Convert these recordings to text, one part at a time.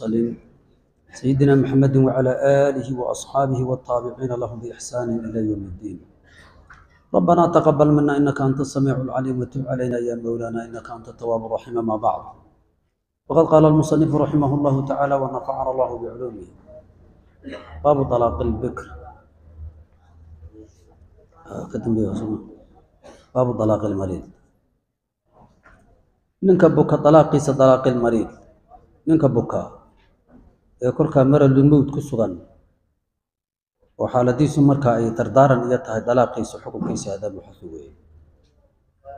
وسلم سيدنا محمد وعلى آله وأصحابه والتابعين لهم بإحسان إلى يوم الدين. ربنا تقبل منا إنك أنت السميع العليم وتب علينا يا مولانا إنك أنت التواب الرحيم ما بعد. وقد قال المصنف رحمه الله تعالى ونفعنا الله بعلومه باب طلاق البكر. لي اسمه باب طلاق المريض. dalaaqiisa dalaaqi lmariid ninka buka ee kolkaa maradulmowd ku sugan. Oo xaaladiisu markaa ay dardaaran iyo tahay dalaaqiisa xukunkiisa adabu xasu weeye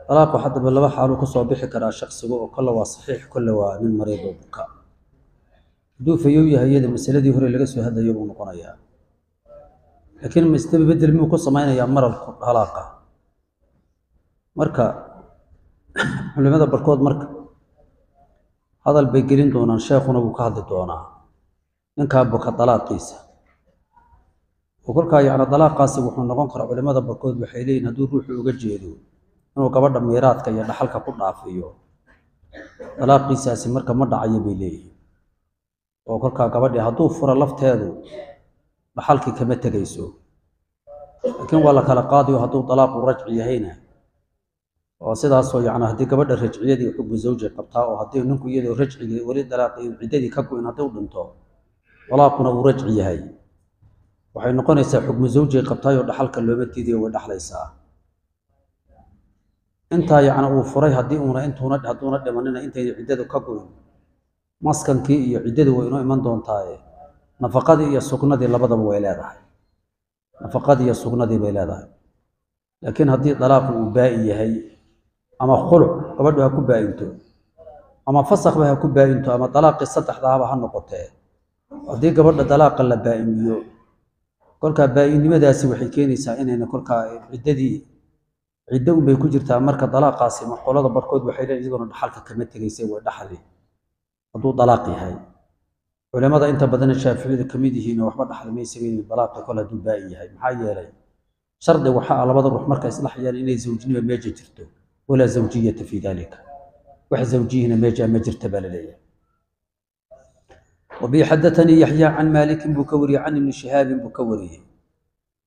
dalaaqu haddaba laba xaaluu ka soo bixi karaa shaksigu oo kolle waa saxiix kolle waa nin mariid oo buka hadduu fayow yahay iyada masaladii hore laga soo hadlayo buu noqonayaa. Laakiin mastaba bedel muu ku samaynayaa maralku dalaaqa marka culimada barkood marka hadal bay gelin doonaan sheekhuna wuu ka hadli doonaa ninkaa buka dalaaqiisa oo kolkaa yacni dalaaqaasi wuxuu noqon karaa culimada barkood waxay leeyihiin hadduu ruuxu uga jeedo inuu gabadha miiraadka iyo dhaxalka ku dhaafiyo. Dalaaqiisaasi marka ma dhacayo bay leeyihiin oo kolkaa gabadhii hadduu furo lafteedu dhaxalkii kama tegayso. Laakiin waa la kala qaadiyo hadduu dalaaqu rajci yahayna. Oo sidaasoo yacni haddii gabadha rajciyadii xugbu zawji qabtaa oo haddii ninku iyadoo rajcigii weli dalaaqii ciddadii ka go-in haddii u dhinto dalaaquna uu rajci yahay. Waxay noqonaysaa xugmu zawjigay qabtaayoo dhaxalka looma diidayo way dhaxlaysaa. Intaa yacni uu furay haddii uuna intuuna hadduuna dhimanina intayna ciddadu ka go-in maskankii iyo ciddadu way inoo iman doontaaye. Nafaqadii iyo sugnadii labadaba way leedahay. Nafaqadii iyo sugnadii bay leedahay. Laakiin haddii dalaaqu uu baa'i yahay ama khuluc gabadhu ha ku baa-into ama fasakba ha ku baa-into ama dalaaqii saddexdaaba ha noqotee haddii gabadha dalaaqa la baa-imiyo kolkaa baa-innimadaasi waxay keenaysaa inayna kolkaa ciddadii ciddo unbay ku jirtaa marka dalaaqaasi qolada barhkood waxay leeyihiin iyadoona dhaxalka kama tegaysay way dhaxli. Hadduu dalaaq yahay culimada inta badana shaaficiyada ka mid yihiin waxba dhaxli maysa bayni dalaaqi kol hadduu baa-i yahay. Maxaa yeelay shardi waxaa ah labada ruux marka islaxayaan inay zawjnimo meesha jirto walaa zawjiyata fi dalika wax zawjiyihina meesha ma jirta baa la leeyahay wabi xadaanii yaxya can maalikin buu ka wariyey can ibni shihaabin buu ka wariyey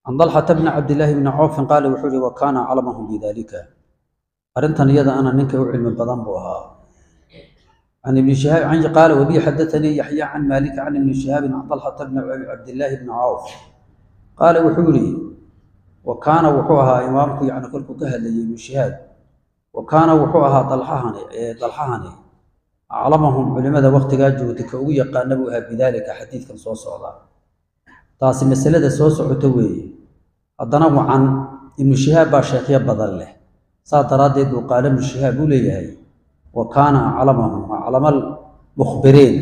can dalxata bni cabdillaahi bni cawfin qaala wuxuu yihi wa kaana aclamahum bidalika arrintan iyada ana ninka u cilmi badan buu ahaa can ibni shihaab qaala wabi xadaanii yaxya can maalik can ibni shihaabin can dalxata bni cabdillaahi bni cawf qaala wuxuu yihi wa kaana wuxuu ahaa imaamku yani kolkuu ka hadlayay ibnu shihaab wa kaana wuxuu ahaa dalxahani dalxahani aclamahum culimada waktigaa joogtay ka ugu yaqaana buu ahaa bidaalika xadiidkan soo socda. Taasi masalada soo socota weeye. Haddana wacan ibnu shihaab baa sheekhyo badan leh. Saa daraaddeed buu qaala ibnu shihaab uu leeyahay wa kaana aclamahum aclamal mukhbiriin.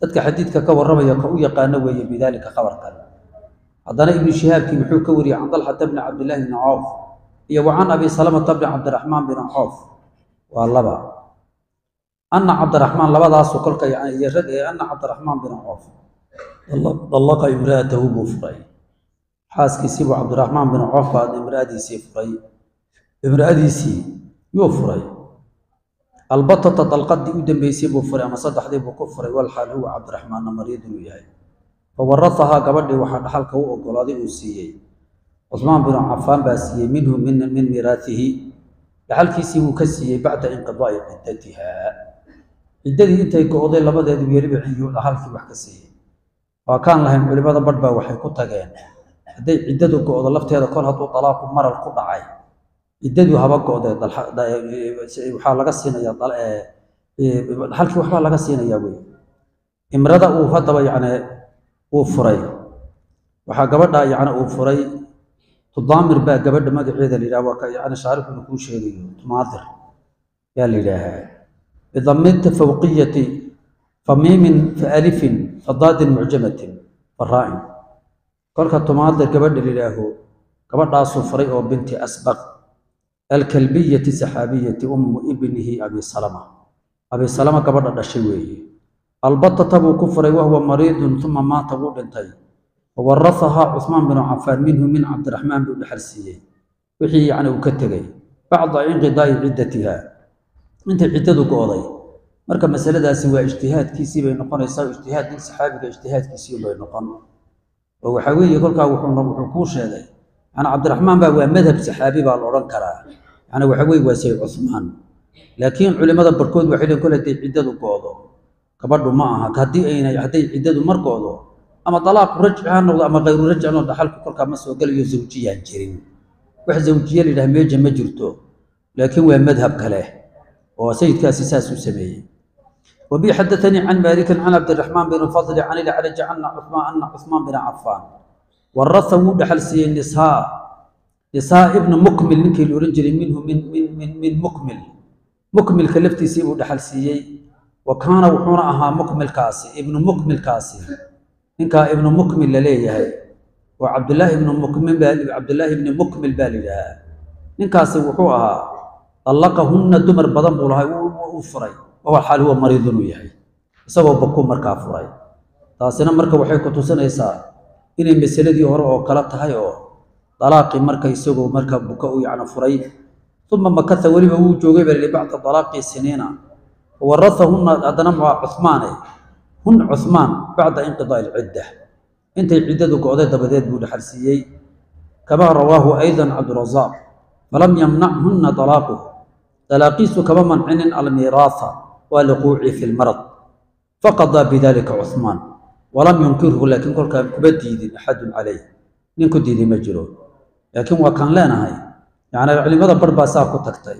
Dadka xadiidka ka warramaya ka u yaqaano weeye bidaalika khabarkan. Haddana ibnu shihaabkii muxuu ka wariyey can dalxata bni cabdillaahi bni cawf iyo wa can abi salamata bni cabdiraxmaan bni cawf. Waa laba ana cabdiraxmaan labadaasu kolka iyo rag ee ana cabdiraxmaan bni cawf dallaqa imraatahu buu furay. Xaaskiisii buu cabdiraxmaan bni cawf baa imraadiisii furay. Imraadiisii yuu furay. Albatata dalqadii u dambeysay buu furay ama saddexdii buu ku furay walxaal huwa cabdiraxmaanna mariidun uu yahay. Fawarahahaa gabadhii waxaa dhaxalka u ogolaaday uu siiyey. Cusmaan binu cafaan baa siiyey minhu min miraatihi dhaxalkiisii wuu ka siiyey bacda inqidaai ciddatiha ciddadii intay go-day labadeedu weliba ciyuu dhaxalkii wax ka siiyey. Waa kaan lahayn culimada badh baa waxay ku tageen. Hadday ciddadu go-do lafteeda kol hadduu dalaaqu marar ku dhacay. Ciddadu haba go-dee waxaa laga siinayaa dhaxalkii waxbaa laga siinayaa wey imrada uu haddaba yacni uu furay. Waxaa gabadha yacni uu furay. Tudaamir baa gabadha magaceeda la yidhaha waa ka yacni shaarixuna kuu sheegayo tumaadir yaa la yidhaahaa bidamminta fawqiyati famiimin faalifin fadaadin mucjamatin faraa'in kolka tumaadir gabadha la yidhaaho gabadhaasuu furay oo binti asbaq alkalbiyati saxaabiyati ummu ibnihi abi salama abi salama gabadha dhashay weeye albatata buu ku furay wahuwa mariidun uma maata wuu dhintay wawarahahaa cusmaan binu cafaan minhu min cabdiraxmaan buu dhexal siiyey wixii yacni uu ka tegey bacda inqidaa'i ciddatiha intay ciddadu go-day. Marka masaladaasi waa ijtihaadkiisii bay noqonaysaa ijtihaad nin saxaabiga ijtihaadkiisii bay noqon. Oo waxaa weeye kolkaa wuxuu kuu sheegay yani cabdiraxmaan baa waa madhab saxaabi baa la odhan karaa. Yani waxa weye waa say cuhmaan laakiin culimada barkood waxay leeyihiin kole hadday ciddadu go'do. Gabadhu ma aha haddii ayna hadday ciddadu mar go'do ama dalaaqu rajci ha noqdo ama khayru rajci noqdo dhaxalku kolkaa ma soo gelayo zawjiyaan jirin. Wax zawjiye la yidhaha meeja ma jirto. Laakiin waa madhab kale oo sayidkaasi saas u sameeyey. Wbi xadaanii can maliki can cabdiraxmaan bin fadli can ilcraj ana cumaan bin cafaan. Waraha wuu dhexal siiyey nisaa nisaa ibna mukmil ninkii la ohan jiray minhu min mukmil. Mukmilka laftiisii buu dhexal siiyey. Wa kaana wuxuuna ahaa mukmilkaasi ibnu mukmilkaasi. Ninkaa ibnu mukmil la leeyahay. Oo cabdlaahi ibn mukmil cabdilaahi ibni mukmil baa la yidhaahaa ninkaasi wuxuu ahaa allaqahunna dumar badan buu lahay u furay. Wahuwa xaal huwa mariid inuu yahay. Isagoo baku markaa furay. Taasina marka waxay ku tusinaysaa inay masaladii hore oo kale tahay oo dalaaqi marka isagoo marka buka u yacni furay. Uma makasa weliba wuu joogay baa lihi bacda dalaaqi siniina. Warasahunna haddana waa cuhmaane hun cuhmaan bacda inqidaa ilcidda intay ciddadu go'day dabadeed buu dhaxalsiiyey kamaa rawaahu aydan cabdirasaaq falam yamnachunna dalaaquh dalaaqiisu kama mancinin almiiraatha waa liquuci fi lmarad faqadaa bidalika cuhmaan walam yunkirhu laakiin kolkaan kuma diidin axadun calayh nin ku diiday ma jiro. Laakiin waa kan leenahay. Yacnii culimada bar baa saa ku tagtay.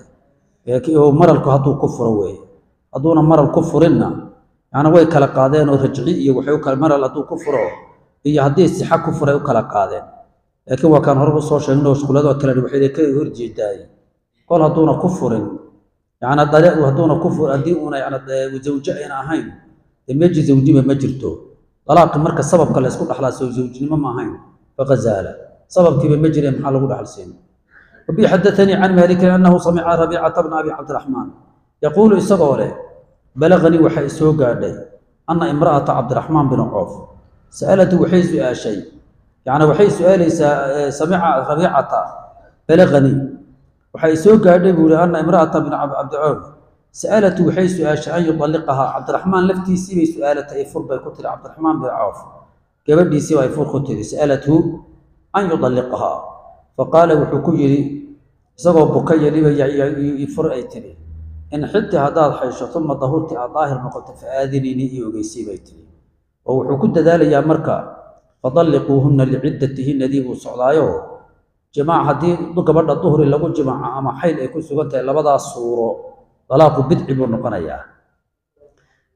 Maralku hadduu ku furo weeye. Hadduuna maral ku furinna yacnii way kala qaadeen oo rajci iyo waxay u kala maral hadduu ku furo iyo haddii sixa ku furay u kala qaadeen. Laakiin waa kaan hore u soo sheegno iskuullado kalena waxay ka hor kol hadduuna ku furin. Yani hadduuna ku fur haddii uuna yani zawjo ayna ahayn dee meji zawjiba ma jirto. Dalaaqi marka sababka laysku dhaxlaa sow zawjinimo ma ahayn faqad sababkiiba ma jireen maxaa lagu dhaxalsiina abi xadaanii can maalikin annahu samica rabiicata bna abi cabdiraxmaan. Yaquulu isagoo leh balaganii waxay isoo gaadhay anna imra'ata cabdiraxmaan bin coof sa'alatu waxay su'aashay. Yani waxay su'aalaysaa samica rabiicata balaganii soo gaadhay buu yidhi anna imra'ata bin cabdicawf sa'alatu waxay su'aashay an yudalliqahaa cabdiraxmaan. Laftiisii bay su'aalatay fur bay ku tiri cabdiraxmaan bin cawf. Gabadhiisii bay fur ku tiri sa'alathu an yudalliqahaa faqaala wuxuu ku yidhi isagoo buka yadhiba fur ay tiri. In xidti haddaad xaysho uma dahurti aad daahir noqoto fa aadiniini iyo ogeysii bay tiri. Oo wuxuu ku dadaalayaa marka fadalliquuhunna liciddatihinnadii buu socdaayo jimaac haddii gabadha duhri lagu jimaaco ama xayl ay ku sugan tahay labadaas suuro dalaaqu bidci buu noqonayaa.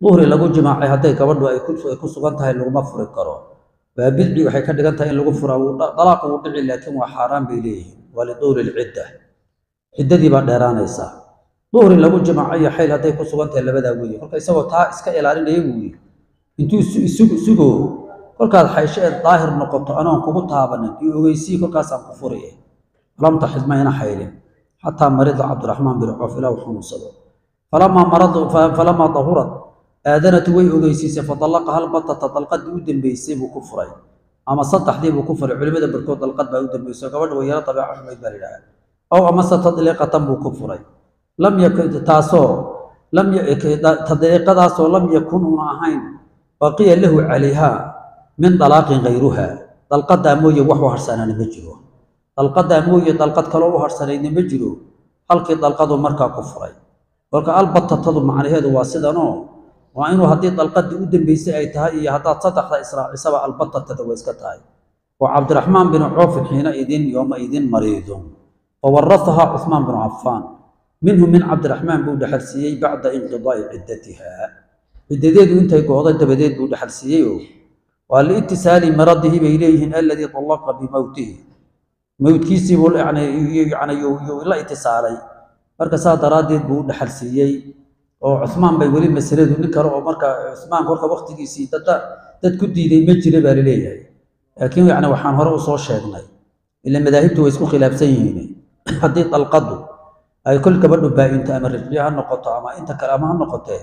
Duhri lagu jimaacay hadday gabadhu ay ku sugan tahay laguma furi karo. Waa bidci waxay ka dhigan tahay in lagu furaa dalaaqu wuu dhici laakiin waa xaaraan bay leeyihiin. Waa liduhri lcidda. Ciddadii baa dheeraanaysa. Duhri lagu jimaaco iyo xayl hadday ku sugan tahay labadaa weeye kolka isagoo taa iska ilaalinaya buu yidhi. Intuu sugo kolkaad xaysho eed daahir noqoto anoon kugu taabanin iyo ogeysii kolkaasaan ku furi lam taxid mayna xaylin. Xataa marida cabdiraxmaan bin coof ilaa xanuunsado falamaa dahurad aadanatu way ogeysiisay fadallaqaha albatata dalqadii u dambeysay buu ku furay. Ama saddexdii buu ku furay culimada barkood dalqad baa u dambeysay gabadha wayaro dabeeco xumayd baa lidhaha aw amase tadliiqatan buu ku furay. Lam taasoo tadliiqadaasoo lam yakun una ahayn baqiya lahu calayha min dalaaqin hayruha dalqadaa mooye wax u harsanaana ma jiro dalqadaa mooye dalqad kaloo u harsanayna ma jiro halkii dalqadu markaa ku furay kolka albatatadu macnaheedu waa sidanoo waa inuu haddii dalqadii u dambeysay ay tahay iyo haddaad saddexda israacisaba albatatada way iska tahay wa cabdiraxmaan binu coofin xiina idin yooma idin mariidun fawarahahaa cuhmaan binu cafaan minhu min cabdiraxmaan buu dhexalsiiyey bacda inqidaa'i ciddatiha ciddadeedu intay go'day dabadeed buu dhexalsiiyeyoo waa liitisaali maradihi bay leeyihiin aladii allaqa bimowtihi mowtkiisii buu yani yani yuu la itisaalay. Marka saa daraaddeed buu u dhaxal siiyey oo cuhmaan bay weli masaladu nin kale oo marka cuhmaan kolka waktigiisii dad ku diiday ma jira baa la leeyahay laakiin yani waxaan hore u soo sheegnay ila madaahibtu way isku khilaafsan yihiin. Haddii dalqadu ay kol gabadhu baa-into ama rajciye ha noqoto ama inta kale ama ha noqotee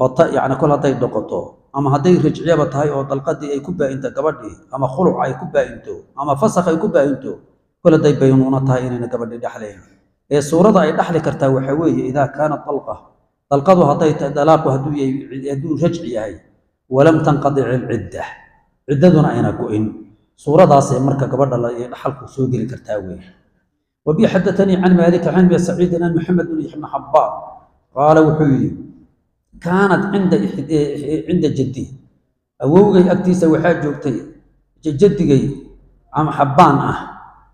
bata yani kol hadday noqoto ama hadday rajciyaba tahay oo dalqadii ay ku baa-into gabadhii ama khuluc ay ku baa-into ama fasakh ay ku baa-into kol hadday baynuuna tahay inayna gabadhii dhexlayn ee suurada ay dhexli kartaa waxaa weeye idaa kaanat dalqa dalqadu hadday dalaaqu hadduu rajci yahay walam tanqadic ilcidda ciddaduna ayna go-in. Suuradaasay marka gabadha dhaxalku soo geli kartaa weeye. Wabi xadaanii can maalika can saciidin an maxamed bn ibn xabbaan qaala wuxuu yidhi kaanat cinda jaddi awowgay agtiisa waxaa joogtay jaddigay xabbaan ah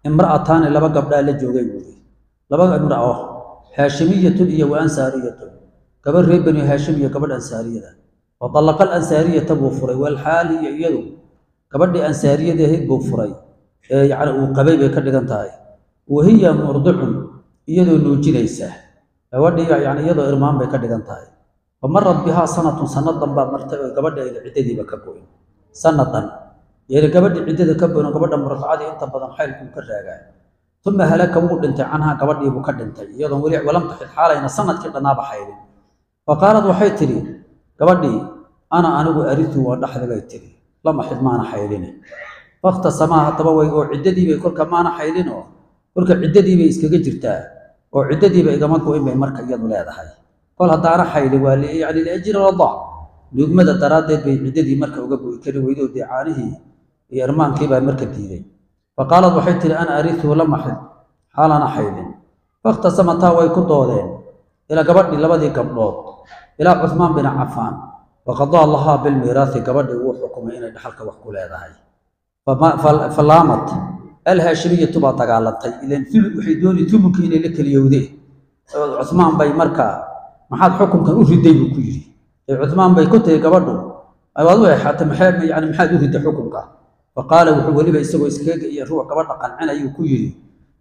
imra'ataani laba gabdhaa la joogay buuri laba imra'o haashimiyatun iyo wa ansaariyatun gabadh reer bani haashim iyo gabadh ansaariyada wa dallaqa alansaariyata buu furay walxaal hiyo iyadu gabadhii ansaariyada ahayd buu furay ee yacni uu qabay bay ka dhigan tahay wahiya murdicun iyadoo nuujinaysa gabadhii yani iyadoo irmaan bay ka dhigan tahay famarad bihaa sanatun sanadan baa martay oo ciddadiiba ka goyn sanadan yani gabadhii ciddada ka goyn oo gabadha murqacadii inta badan xaylkuu ka raagaa uma halaka wuu dhintay canhaa gabadhiibuu ka dhintay iyadoon weli walam taxid xaalayna sannadkii dhannaaba xaylin fa waxay tidhi gabadhii ana anigu aritu waa dhaxda bay tidhi lama xid maana xayline fakhtasamaa haddaba way oo ciddadiibay kolka maana xaylinoo kolka ciddadiibay iskaga jirtaa oo ciddadiiba igama go-in bay marka iyadu leedahay kol haddaana xayli waa yani liajri radac nuugmada daraaddeed bay ciddadii marka uga go'i kari weydoo dee caanihii iyo irmaankiibaa marka diiday faqaalad waxay tihi ana arituu lama xid xaalana xaylin fakhtasamataa way ku doodeen ilaa gabadhii labadii gabdhood ilaa cuhmaan bin cafaan. Waqadaa lahaa bilmiiraasi gabadhii uu xukumay inay dhaxalka wax ku leedahay. Falaamat alhaashimiyatu baa dagaalantay ilan fili waxay dooni tumunkii inay la keliyowdeen cuhmaan bay markaa maxaad xukunkan u riday buu ku yidhi. Ee cuhmaan bay ku tiri gabadhu maxaad u riday xukunka? Faqaala wuxuu weliba isagoo iskaga iyo ruux gabadha qancinayuu ku yidhi.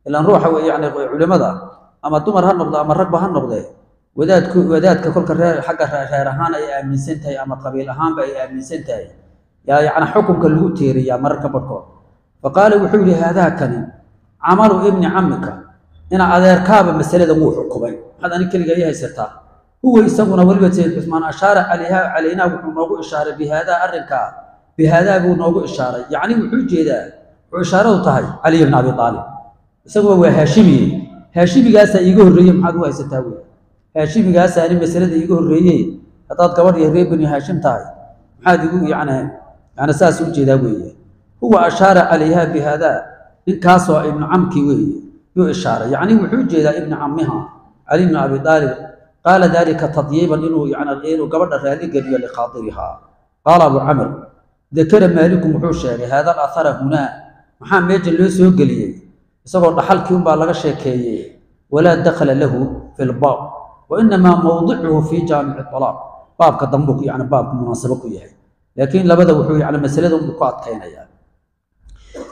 Ilaan ruuxa yani culimada ama dumar ha noqdo ama ragba ha noqdee wadaadku wadaadka kolka reer xagga reer ahaan ay aaminsan tahay ama qabiil ahaanba ay aaminsan tahay. Yaa yacni xukunka lagu teeriyaa mararka barhkood faqaala wuxuu yidhi haadaa kani camalu ibni camika ina adeerkaaba masaladan wuu xukumay. Maxaad ani keliga ii haysataa huwa isaguna weliba sayid cusmaan ashaara calayha calaynaa wuxuu noogu ishaaray bihaadaa arrinkaa bihaadaa buu noogu ishaaray yacni wuxuu jeedaa wuxuu ishaaradu tahay caliy bn abi aalib isaguba waa haashimiye haashimigaasaa iiga horreeye maxaad u haysataa wey haashimigaasaani masalada iiga horreeye haddaad gabadh iyo reer bani haashim tahay maxaad igu yani yani saas u jeedaa weeye huwa ashaara calayha bihaadaa ninkaasoo ibnu camkii weeye yuu ishaaray yacni wuxuu jeedaa ibni cammiha cali bni abi aalib qaala dalika tadyiiban inuu gabadha raali geliyo liqaadirihaa qaala abu camr dakara maalikum wuxuu sheegay haada alahara hunaa maxaa meeja loo soo geliyey isagoo dhaxalkii unbaa laga sheekeeyey walaa dakhala lahu fi lbaab wa inamaa mawdicuhu fi jaamici alaaq baabka dambuu yani baabku munaasabo ku yahay laakiin labada wuxuu yani masalada unbuu ku adkaynayaa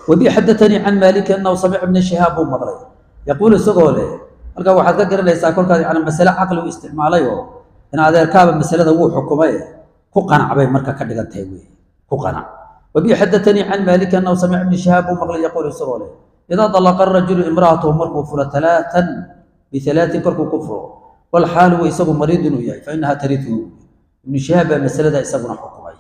wabi xadatanii can maaliki annahu samica bna shihaab buu maqlay yaquul isagoo leh halkaa waxaad ka garanaysaa kolkaas yani masale caqli u isticmaalay oo in adeerkaaba masalada wuu xukumay ku qanac bay marka ka dhigan wey ku qanac. Wabi xadatanii can maaliki annahu samica bni shihaab buu maqlay yaquul isagoo leh idaa dalaqa rajulu imra'atahu markuu furo talaatan bialaatin korkuu ku furo walxaalu wa isagu mariid inuu yahay fainaha taridu ibnu shihaab baa masalada isaguna xukumay.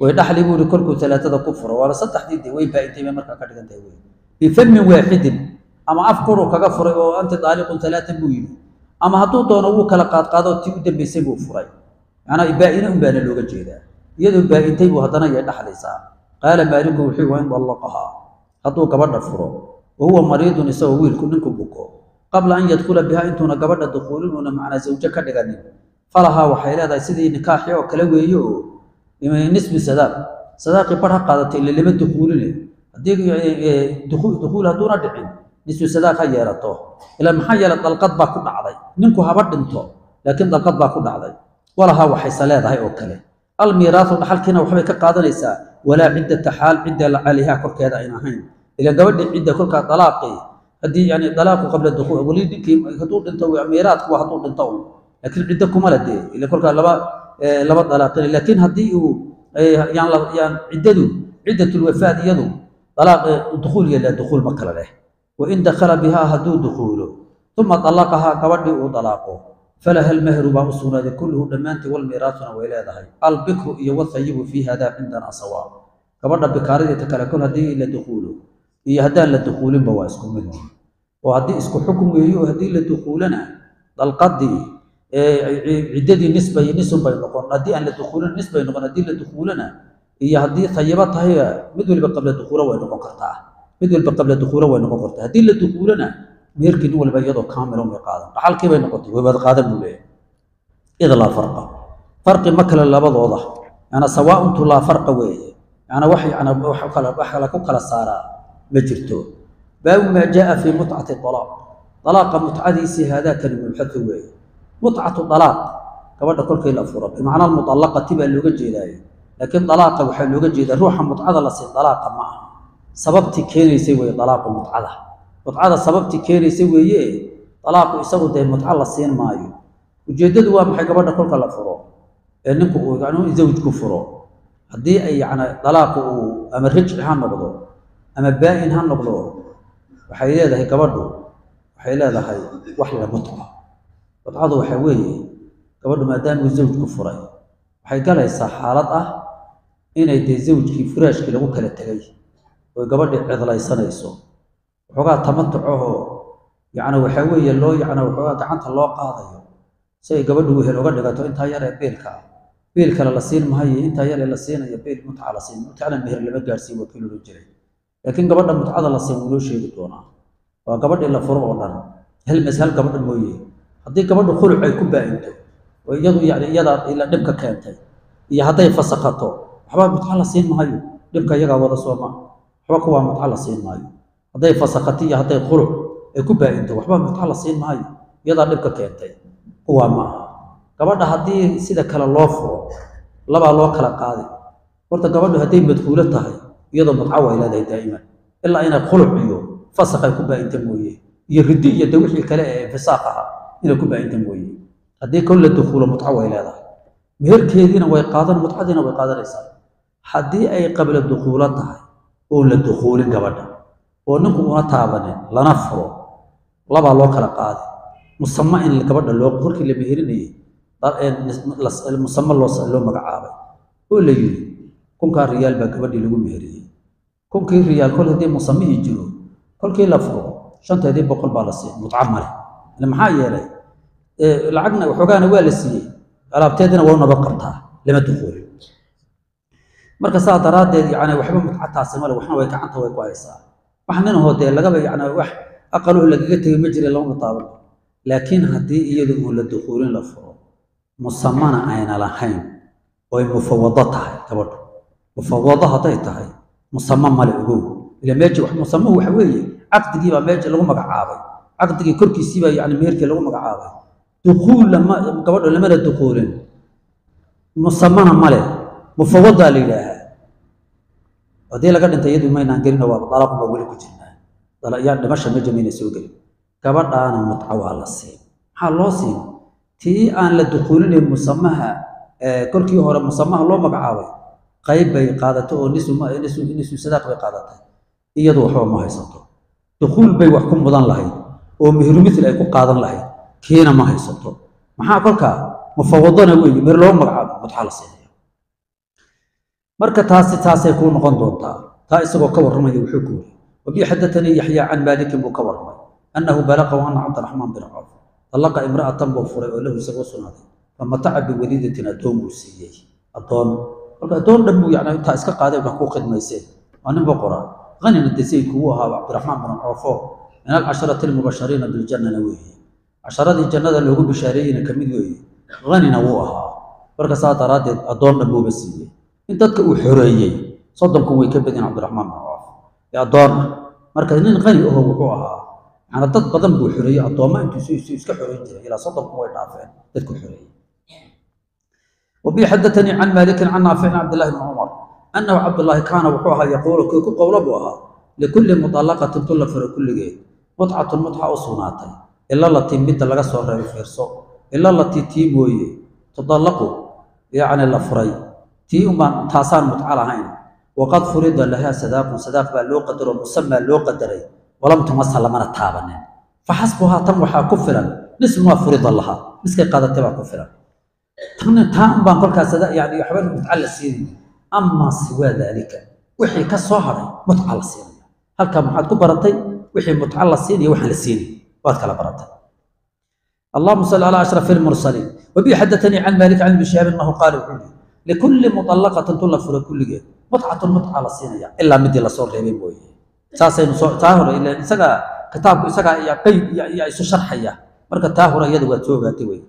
Way dhaxli buu ihi kolkuu talaatada ku furo waana saddexdii de way baa-intay bay markaa ka dhigan wey bifamin waaxidin ama af kuruu kaga furay oo anti daaliqun talaatan buu yidhi. Ama hadduu doono wuu kala qaadqaado tii u dambaysay buu furay. Macnaa baa-ine un baana looga jeedaa. Iyadoo baa-intay buu haddana yay dhaxlaysaa. Qaala maaliku wuxuu wa in dallaqahaa hadduu gabadha furo wa mariidun isagoo wiilku ninku buko. Qabla an yadkula bihaa intuuna gabadha dukuulin uuna macnaa zawjo ka dhiganin. Falahaa waxay leedahay sidii nikaaxi oo kale weeye oo nisbi sadaaq. Sadaaqii bar ha qaadatay ila lama dukuuline haddii dukuul hadduuna dhicin nisbi sadaaq ha yeelato. Ila maxaa yeelay dalqad baa ku dhacday. Ninku haba dhinto laakiin dalqad baa ku dhacday. Walahaa waxayse leedahay oo kale. Almiiraasu dhaxalkiina waxbay ka qaadanaysaa walaa ciddata xaal cidda calayhaa korkeeda ayn ahayn. Ila gabadhi cidda kolkaa dalaaqii haddii yani dalaaqu qabla dukuul weli ninkii hadduu dhinto miiraadku hadduu dhinto un laakiin ciddo kuma la dee. Ila kolkaa laba laba dalaaqin laakiin haddii uu yaan yaan ciddadu ciddatulwafaad iyadu dalaaq dukuul iyo laa dukuul ma kala leh wain dakhala bihaa hadduu dukuulo uma dalaqahaa gabadhii uu dalaaqo falaha almahru baa u sugnaaday kulluhu dhammaantii walmiiraasuna way leedahay. Albikru iyo wathayibu fii hada cindana sawaa gabadha bikaaradiita kale kol haddii la dukuulo iyo haddaan la dukuulinba waa isku mid. Oo haddii isku xukun weeyo oo haddii la dukuulana dalqadii ciddadii nisbay nisun bay noqon. Haddii aan la dukuulin nis bay noqon. Haddii la dukuulana iyo haddii tayibo tahay mid waliba qabla dukuula way noqon kartaa mid walba qabla dukuula way noqon kartaa. Haddii la dukuulana meherkii nin walba iyadoo kaamilo may qaadan. Dhaxalkii bay noqotay way wada qaadan buu leeyahay. Laa farqa. Farqi ma kale labadooda. Yana sawaauntu laa farqa weeye. Yana wax yana wax kala ku kala saaraa ma jirto. Baabu maa jaa fii mutcati alaaq dalaaqa mutcadiisii haadaakani mubxadu weeye. Mutcatu dalaaq gabadha kolkii la furo. Bimacnaa mudallaqati baa looga jeedaaye. Laakiin dalaaqa waxaa looga jeedaa. Ruuxa mutcada la siin dalaaqa ma aha sababtii keenaysay weeye dalaaqu mutcada. Mutcada sababtii keenaysay weeye dalaaqu isagu dee mutco la siin maayo. Ujeeddadu waa maxay gabadha kolka la furo? Ee ninku uu yani zawjku furo. Haddii ay yani dalaaqu uu ama rijci ha noqdo ama baa-in ha noqdo waxay leedahay gabadhu waxay leedahay wax la mutco. Mutcadu waxaa weeye gabadhu maadaama uu zawjku furay waxay galaysaa xaalad ah inay dee zawjkii furaashkii lagu kala tegay oy gabadhii cidlaysanayso. Waxoogaa tamatucahoo yacni waxaa weeye loo yacni waxoogaa gacanta loo qaadayo. Si ay gabadhu wehel uga dhigato intaa yar ee beelka ah. Beel kale la siin mahayo intaa yar ee la siinayo beel mutca la siin. Mutcana meher lama gaarsiin waa kii loola jiray. Laakiin gabadha mutcada la siin wuu noo sheegi doonaa. Waa gabadhii la furo oo dhan. Hal hal gabadha mooye. Haddii gabadhu khuluc ay ku baa-into oo iyadu yani iyadaa ila dhibka keentay iyo hadday fasakato waxbaa mutca la siin maayo dhibka iyagaa wada sooma waxba kuwaa mutca la siin maayo. Hadday fasakato iyo hadday khuluc ay ku baa-into waxbaa mutca la siin maayo. Iyadaa dhibka keentay kuwaa ma gabadha haddii sida kale loo furo labaa loo kala qaadi. Horta gabadhu hadday madkuulo tahay iyadoo mutca way leedahay daa'iman ilaa inay khuluc iyo fasaq ay ku baa-inta mooye iyo riddi iyo de wixii kale ee infisaaq aha inay ku baa-inta mooye. Haddii kol la dukuulo mutco way leedahay. Meherkeediina way qaadan mutcadiina way qaadanaysaa. Haddii ay qabla dukuulo tahay oon la dukuulin gabadha oo ninku una taabanin lana furo. Labaa loo kala qaadi. Musama in gabadha loo korkii la meherinayay musama loo magacaabay. Oo la yidhi kunkaa riyaal baa gabadhii lagu meheriyey kunkii riyaal kol haddii musamihii jiro kolkii la furo shanteedii boqol baa la siiyey mutca male maxaa yeelay lacagna waxoogaana waa la siiyey alaabteedina waa nabad qabtaa lama dukuulin marka saa daraaddeed yani waxba mutcataasi male waxna way gacanta way ku haysaa. Wax ninahoo dee lagaba yani wax aqaluhu lagaga tegay ma jira lama taaban laakiin haddii iyadu la dukuulin la furo musamana ayna lahayn oy mufawado tahay gabadhu mufawado hadday tahay musama male ogow ila meeji musamuhu waxa weeye caqdigii baa meeji lagu magacaabay. Caqdigii korkiisii baa yani meherkii lagu magacaabay. Dukuul lama gabadho lamana dukuulin musamana male mufawadaa la yidhaahaa haddii laga dhintay iyadu maynaan gelino waa dalaqun baa weli ku jirnaa. Yaan dhimasha meja mayna soo gelin. Gabadhaana mutca waa la siin. Maxaa loo siin? Tii aan la dukuulinayn musamaha kolkii hore musamaha loo magacaabay qayb bay qaadatay oo nisu sadaaq bay qaadatay iyadu waxba ma haysato. Dukuul bay wax ku mudan lahayd oo mehru mithl ay ku qaadan lahayd. Kiina ma haysato. Maxaa kolkaa? Mufawadona weeye meer loo magacaabo mutxa la siinaya marka taasi taasay kuu noqon doontaa taa isagoo ka warramaya wuxuu ku yiri wabii xadatanii yaxyaa can maalikin buu ka warramay annahu balaqahu ana cabdiraxmaan bin cawf dallaqa imra'atan buu furay oo lahu isagoo sugnaaday famataca biwaliidatin addoon buu siiyey. Addoon marka addoon dhan buu yani intaa iska qaaday wax ku khidmayseen waa nin boqora hanina de sayidku uu ahaa cabdiraxmaan bin cawfo min alcasharati almubashariina biljannana weeye casharadii jannada loogu bishaareeyeyna ka mid weeye hanina wuu ahaa. Marka saa daraaddeed addoon dhan buuba siiyey in dadka uu xoreeyey soddonku way ka badin cabdiraxmaan bin cawf ee addoon ah nin qani aho wuxuu ahaa yani dad badan buu xoreeyey addoomma intuu iska xoreyn jiray ilaa soddonku way dhaafeen dadku xoreeyey. Wabii xadatanii can maalikin can naaficin cabdillahi bni cumar annahu cabdullaahi kaana wuxuu ahaa yaquulu kii ku qowlo buu ahaa likulli mudallaqatin tulla faro kulligeed mutcatun mutxa u sugnaatay ila latii midda laga soo reebay fiirso ila latii tii mooye tudallaqu yacni la furay tii umbaan taasaan mutca lahayn waqad furida lahaa sadaaqun sadaaq baa loo qadaro musamaa loo qadaray walam tumasa lamana taabanin faxasbuhaa tan waxaa ku filan nisfu maa furida lahaa miskay qaadatay baa ku filan tan taa umbaan kolkaas yani waxba mutca la siinaya amaa siwaa daalika wixii ka soo haray mutca la siinaya halkaa maxaad ku baratay wixii mutca la siinaya waxaan la siinaya waad kala baratay اللهم صل على اشرف المرسلين وبي حدثني عن مالك عن ابن شهاب انه قال وحولي likulli muallaqatin tun la fura kulligeed mutcatun mutca la siinaya ilaa midii la soo reebay mooye saasaynu soo taa hore ila isagaa kitaabku isagaa iyo qeyd iyo isu sharxaya marka taa hore iyada waad soo ogaatay wey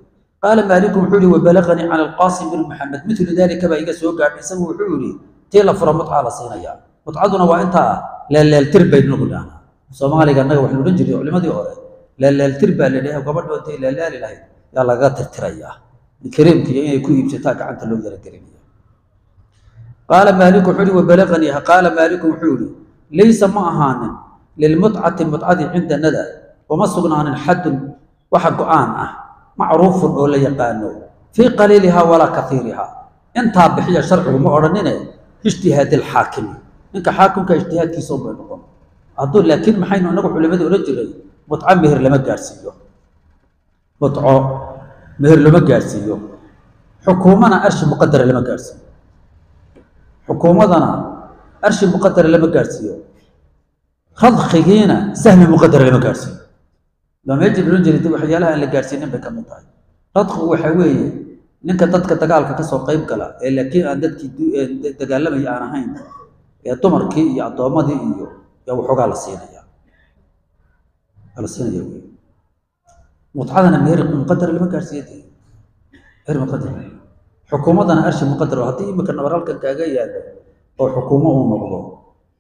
qaala maaliku wuxuu yihi wabalaqanii cala alqaasim bin maxamed midlu daalika baa iga soo gaadhay isagu wuxuu yihi tii la fura mutca la siinayaa mutcaduna waa intaa leelleeltir baynu nagu dhaanaa soomaaliga annaga waxanu odhan jiray culimadii hore leelleeltir baa la dhahay gabadhootay leelleeli lahayd yaa lagaga tirtirayaa kariimkiiyo inay ku iibsataa gacanta loo yaragelinaya qaala maaliku wuxuu yidhi wabalaganii qaala maaliku wuxuu yidhi laysa ma ahaanin lilmutcati mutcadii cinda nada wama sugnaanin xadun waxa go'aan ah macruufun oo la yaqaano fii qaliilihaa walaa kaiirihaa intaa bixiya sharcigu ma odhanine ijtihaad alxaakimi ninka xaakimka ijtihaadkiisa unbay noqon. Hadduu laakiin maxaynu inagu culimadu odhan jiray mutco meher lama gaadhsiiyo mutco meher lama gaadhsiiyo xukuumana arshi muqadara lama gaadhsiiyo xukuumadana arshi muqadara lama gaadhsiiyo radkigiina sahmi muqadara lama gaadhsiiyo baa meejii jiray waxyaalaha aan la gaadhsiinin bay ka mid tahay radkigu waxa weeye ninka dadka dagaalka ka soo qayb gala ee laakiin aan dadkii dagaalamaya aan ahayn ee dumarkii iyo addoommadii iyo yaa waxoogaa la siinaya la siinaya wey mutcadana meher muqadar lama gaadhsiiya dee meher muqadar xukuumadana arshi muqadar haddii imika nabar halkan kaaga yaalo oo xukuumo uu noqdo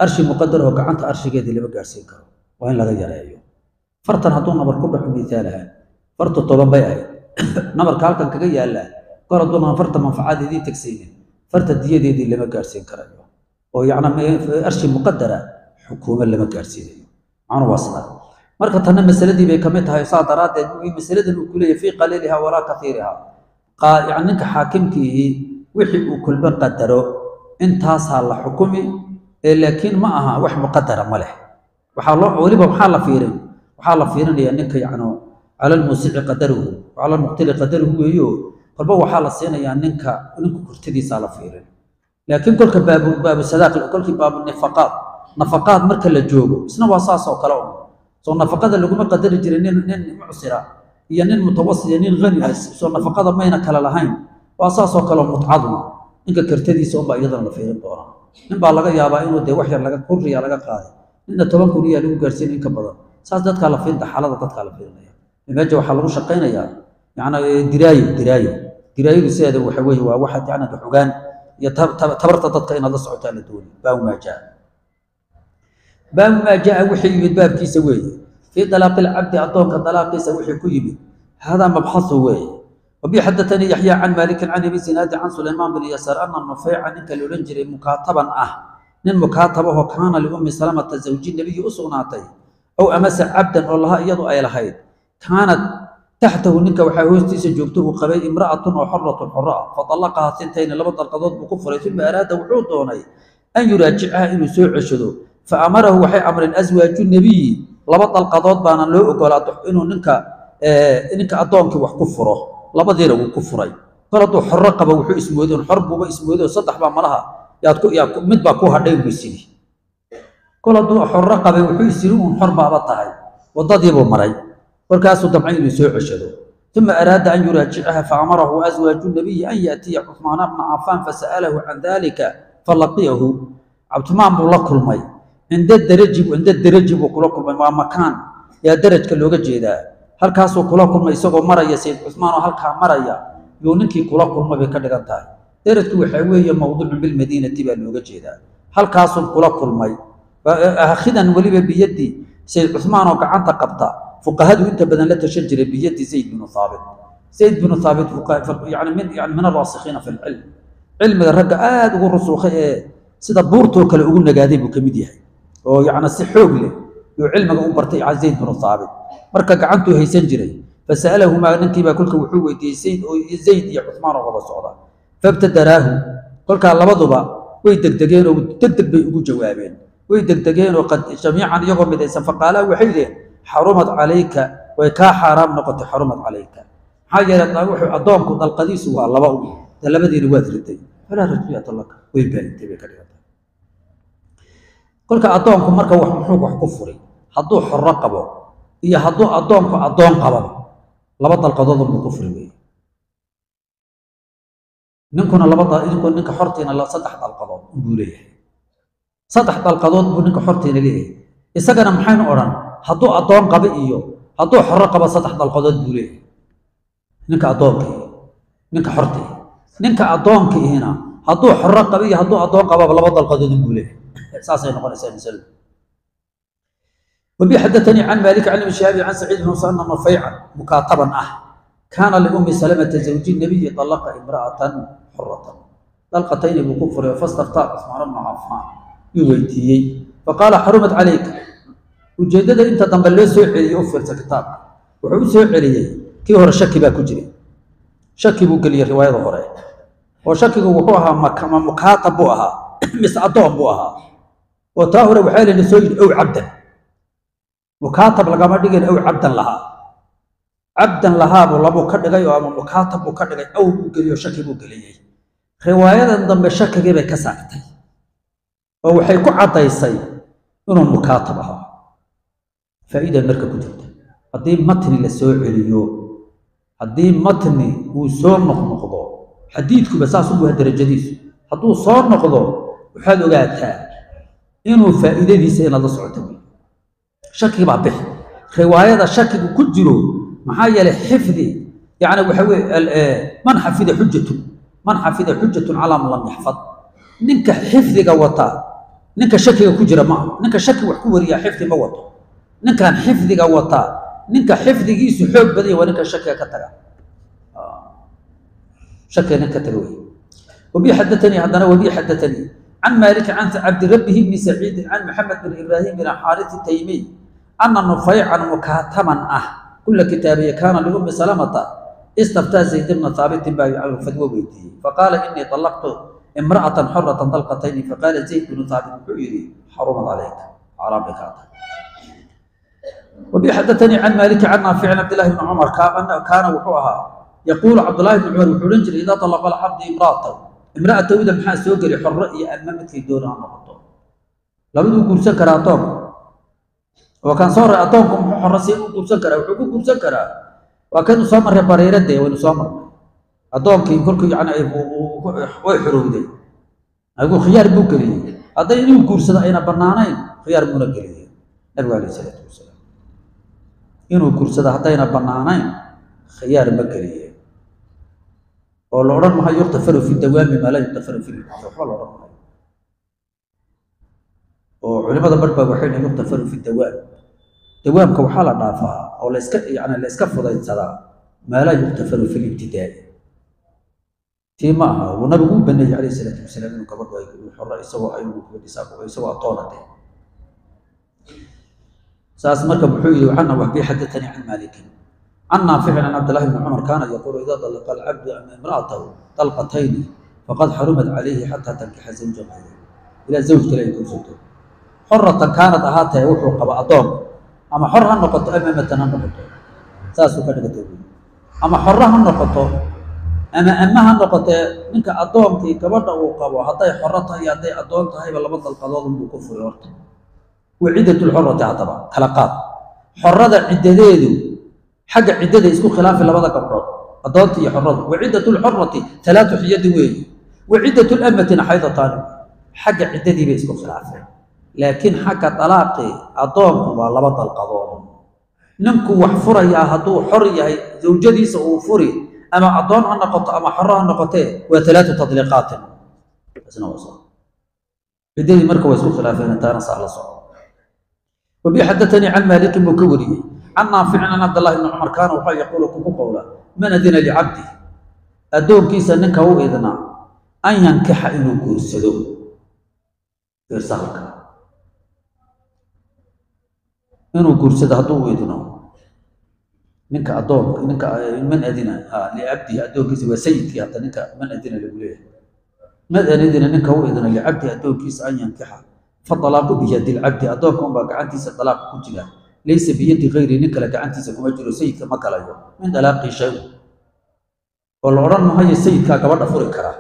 arshi muqadar oo gacanta arshigeedii lama gaadhsiin karo waa in laga yareeyo fartan hadduu nabar ku dhaxo miisaalaha fartu toban bay ahayd nabarka halkan kaga yaallaa kor hadduuna farta manfacadeedii tagsaynin farta diyadeedii lama gaadhsiin karayo oo yacna arshi muqadara xukuumo lama gaadhsiinayo macnu waa sidaa marka tanna masaladii bay ka mid tahay saa daraaddeed masaladan uu kuleeyahy fii qaliiliha walaa kaiiriha ninka xaakimkiihi wixii uu kulba qadaro intaasaa la xukumi laakiin ma aha wax muqadara ma leh. Weliba maxaa la fiirin? Waxaa la fiirinayaa ninka yacno cala almuusici qadaruhu cala almuqtili qadaruhu weeyo. Kolba waxaa la siinayaa ninka ninka kurtidiisaa la fiirin. Laakiin kolka baabu sadaaq kolkii baabu nafaqaad nafaqaad marka la joogo isna waa saas oo kale soo nafaqada laguma qadari jiray nin nin mucsira iyo nin mutawasit iyo nin hani ah soo nafaqada mayna kala lahayn. Waa saas oo kale mutcaduna ninka kartadiisa unbaa iyadana la fiirin doonaa. Nin baa laga yaabaa inuu dee wax laga kurriya laga qaaday. Ninna toban kun iyaa lagu gaarsiin in ka badan. Saas dadkaa la fiirinta xaalada dadkaa la fiirinaya meesha waxaa lagu shaqaynayaa yani diraayo diraayo. Diraayadu sideeda waxa weeye waa waxaad yani xogaan iyo tabarta dadka inaad la socotaa la dooni baabu maa jaa baabu maa jaa wixii yimid baabkiisa weeye. Fii alaaqi cabdi adoonka alaaqiisa wixii ku yimid. Haadaa mabxau weeye. Wabi xadaanii yaxya can maalikin can ibi sinaadi can sulaymaan bin yasaar ana nufeyca ninka la odhan jiray mukaataban ah. Nin mukaatabahoo kaana liummi salamata zawji nebiyi u sugnaatay. Ow amase cabdan oo laha iyadu ay lahayd. Kaanad taxtahu ninka waxaa hoostiisa joogto uu qabay imra'atun oo xorratun xorro ah fa allaqahaa sintayni laba dalqadood buu ku furay uma araada wuxuu doonay an yuraajicaha inuu soo ceshado faamarahu waxay amreen aswaaju nebiyi laba dalqadood baana loo ogolaa inuu ninka ninka addoonkii wax ku furo labadiina wuu ku furay kol hadduu xorro qaba wuxuu ismooday xor buuba ismooday oo saddex baa malaha yaad baa ku hadhay buu isiri xorro qabay wuxuu isiri uun xor baaba tahay waddadiibuu maray warkaasuu damcay inuu soo ceshado uma araada an yuraajicaha faamarahu aswaaju nabiyi an yaatiya cuhmaana bna cafaan fasa'alahu can dalika falaqiyahu cabdimaan buu la kulmay cinda daraji buu kula kulmay waa makaan yaa darajka looga jeedaa halkaasuu kula kulmay isagoo maraya sayid cusmaan oo halkaa maraya yuu ninkii kula kulma bay ka dhigan tahay darajku waxaa weeye mowduucun bilmadiinati baa looga jeedaa halkaasuu kula kulmay akhidan weliba biyadii sayid cusmaan oo gacanta qabta fuqahadu inta badan la tashan jiray biyadii zayd binu haabit zayd binu haabit yani min yani min araasikhiina fi lcilm cilmiga ragga aada ugu rusuuqay ee sida buurtoo kale ugu nagaaday buu ka mid yahay oo yacni si xoog leh yuu cilmiga u bartay zayd binu thaabit. Marka gacantuu haysan jiray fasa'alahumaa ninkiibaa kolka wuxuu weydiiyey zayd iyo cuthmaan oo wada socda. Fabtadaraahu kolkaa labaduba way degdegeen oo degdeg bay ugu jawaabeen. Way degdegeen oo jamiican iyagoo midaysan faqaalaa waxay yidheen xarumad calayka way kaa xaaraam noqotay xarumad calayka. Maxaa yeelay addoonku dalqadiisu waa laba labadiina waad riday falaa rajiyata way baahintay bay ka dhigantay kolka addoonku marka wax muxuu wax ku furay? Hadduu xorro qabo iyo hadduu addoonku addoon qababa laba dalqadood unbuu ku furi weeye. Ninkuna laba ninka xortiina saddex dalqadood unbuu leeyahay. Saddex dalqadood buu ninka xortiina leeyahay. Isagana maxaynu odhan? Hadduu addoon qaba iyo hadduu xoro qaba saddex dalqadood buu leeyahay. Ninka addoonkii ninka xortii ninka addoonkiihina hadduu xoro qaba iyo hadduu addoon qababa laba dalqadood unbuu leeyahay saasay noqonaysaa masaladu wabi xaddaanii can maalik can ibn shihaabi can saciid bn musanna nafaycan mukaataban ah kaana liumi salamata zawji nabiyi alaqa imra'atan xuratan dalqatayni buu ku furay fastaftaa cusmaan bnu cafaan yuu weydiiyey faqaala xarumat calayka ujeeddada inta dambe loo soo celiyey u fiirta kitaabka wuxuu u soo celiyey kii hore shaki baa ku jiray shaki buu geliyey riwaayada hore oo shakigu wuxuu ahaa ma mukaatab buu ahaa mis addoon buu ahaa oo taa hore waxaa leena soo yidhi ow cabdan. Mukaatab lagama dhigin ow cabdan lahaa. Cabdan lahaa buu labuu ka dhigay oo ama mukaatab buu ka dhigay ow buu geliyoo shaki buu geliyey. Riwaayadan dambe shakigii bay ka saartay oo waxay ku caddaysay inuu mukaatab ahaa faa'iida marka ku jirta. Haddii matni la soo celiyo haddii matni uu soo noqnoqdo xadiidkuba saas ugu darajadiisu. Hadduu soo noqdo waxaad ogaataa inuu faa'iidadiisa inaad la socoto wey. Shaki baa bixi. Riwaayada shakigu ku jiro maxaa yeelay xifdi yani waxa weye man xafida xujatun man xafida xujatun calaa man yaxfad. Ninka xifdiga wata ninka shakiga ku jira ma aha. Ninka shaki wax ku wariyaa xifdi ma wato. Ninkan xifdiga wata ninka xifdigiisu xoog badanya waa ninka shakiga ka taga. Shakiga ninka taga wey can maalik can cabdirabbih bni saciidin can maxamed bin ibraahim bin xaaris taymiy ana nufaycan mukaataman ah kula kitaabiya kaana liummi salamata istaftaa zayd bna haabitin baa yucalu fadwo weydiiyey faqaala inii allaqtu imra'atan xoratan dalqatayni faqaala zayd binu haabit wuxuu yidhi xarumad calayka xaaraambika wbi xadaanii can maaliki can naaficin cabdilahi bni cumar kaana wuxuu ahaa yaquulu cabdulaahi bni cumar wuxuu odhan jiray idaa alaqa alcabdi imraatahu imraa tawda maxaa soo geli xorro iyo adma midkay doona noqoto? Labaduu guursan karaa adoonka waa kaan soo ray adoonku muxuu xorro si u guursan karaa? Wuxuu ku guursan karaa. Waa kaynu soo marray bariiradee waynu soo marnay addoonkii kolku yani way xorowday agu khiyaar buu geliyey. Hadday inuu guursado ayna bannaanayn khiyaar buuna geliyey. Nabigu alayh isalaatu wasalaam. Inuu guursado haddayna bannaanayn khiyaar ma geliyey oo la odhan mahayo yuktafaru fi dawaami maa laa yuktafaru fi lmawti waxba la odhan mahayo oo culimada bar baa waxay dhahen yuktafaru fi dawaam. Dawaamka waxaa la dhaafaa oo layska yani la fudaydsadaa maa laa yuktafaru fi libtidaa'i tii ma aha uu nabigu u baneeyey calayhi salaatu wasalaam inuu gabadhu ay xorro isagoo aynu gabadhisaa isagoo addoonade saas marka muxuu yidhi waxana waxbii xadatanii can maalikin can naaficin can cabdillahi bni cumar kaana yaquulu idaa dalaqa alcabdu ama imra'atahu dalqatayni faqad xarumat calayhi xataa tankixa zawja ilaa zawj kale ay kursato xoratan kaanad ahaatee wuxuu qaba addoonka ama xor ha noqoto ama matan ha noqoto saasuu ka dhigatay ama xorro ha noqoto ama ama ha noqotee ninka addoonkii gabadha uu qabo hadday xoro tahay iyo hadday addoon tahayba laba dalqadood unbuu ku furi horta wa ciddatulxorati haddaba kala qaad xorada ciddadeedu xagga ciddada isku khilaafi labada gabdhood addoonta iyo xoradu wa ciddatulxorati talaatu xiyadi weeye wa ciddatulamatina xaydataani xagga ciddadii bay isku khilaafeen. Laakiin xagga dalaaqii addoonku waa laba dalqadood. Ninku wax furayaa hadduu xor yahay zawjadiisa uu furi ama addoon ha noqoto ama xoro ha noqotee waa talaatu tadliiqaatin. Ciddadii marka waa isku khilaafeen taana saa la soco wabi xadatanii can maalikin buu ka wariyey can naaficin an cabdillahi bni cumar kaana waxaa yaquulu kugu qowla man adina licabdi addoonkiisa ninka u idnaa an yankixa inuu guursado. Fiirsahalka inuu guursado hadduu idno ninka addoonka ninka man adina liabdihi addoonkiisa waa sayidkii hadda ninka man adina lagu leeyahay. Man ninka u idna licabdihi addoonkiisa an yankixa fadalaaqu biyadi lcabdi addoonka unbaa gacantiisa dalaaqa ku jira laysa biyadi gayri nin kale gacantiisa kuma jiro sayidka ma galayo min dalaaqii shay oo la odhan mahayo sayidkaa gabadha furi karaa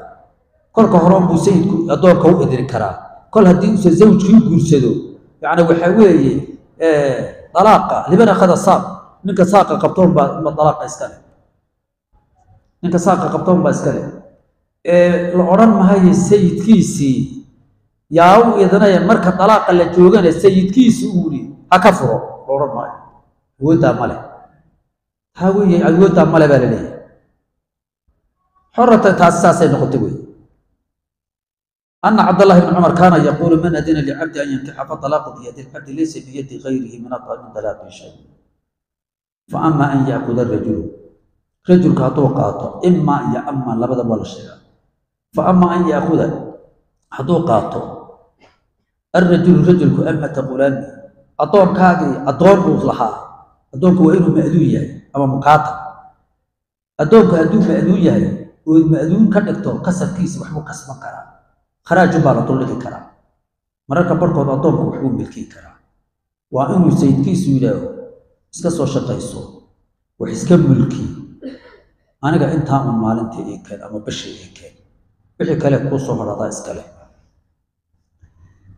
kolka horon buu sayidku addoonka u idni karaa kol haddii uusa zawjkii guursado yacni waxaa weeye dalaaqa liman akhada saab ninka saaqa qabtoon baa ba dalaaqa iska leh ninka saaqa qabtoon baa iska la odhan mahayo sayidkiisii yaa u idinaya marka dalaaqa la joogana sayidkiisi uuri ha ka furo odhan maayo awooddaa male taa awooddaa male baa la leeyahay xoratan taasi saasay noqotay wey ana cabdاllahi bn cumar kaana yaquulu man adina licabdi an yankixa faطalaaqa biyadi lcabdi laysa biyadi gayrihi min alaaqi shay. Faama an yacuda rajulu rajulka hadduu qaato ima iyo ama labada waa la sheegaa. Faama an yacuda hadduu qaato arajulu rajulku amata qulaami addoonkaagii addoon buu lahaa. Addoonku waa inuu ma'duun yahay ama muqaata addoonku hadduu ma'duun yahay ood ma'duun ka dhigto kasabkiisa waxbuu kasban karaa. Kharaajun baa la duldhigi karaa. Mararka barkood adoonku waxbuu milkii karaa. Waa inuu sayidkiisu yidhaaho iska soo shaqayso wax iska mulki aniga intaa un maalintii ii keen ama bishii ii keen. Wixii kale kuu soo iskale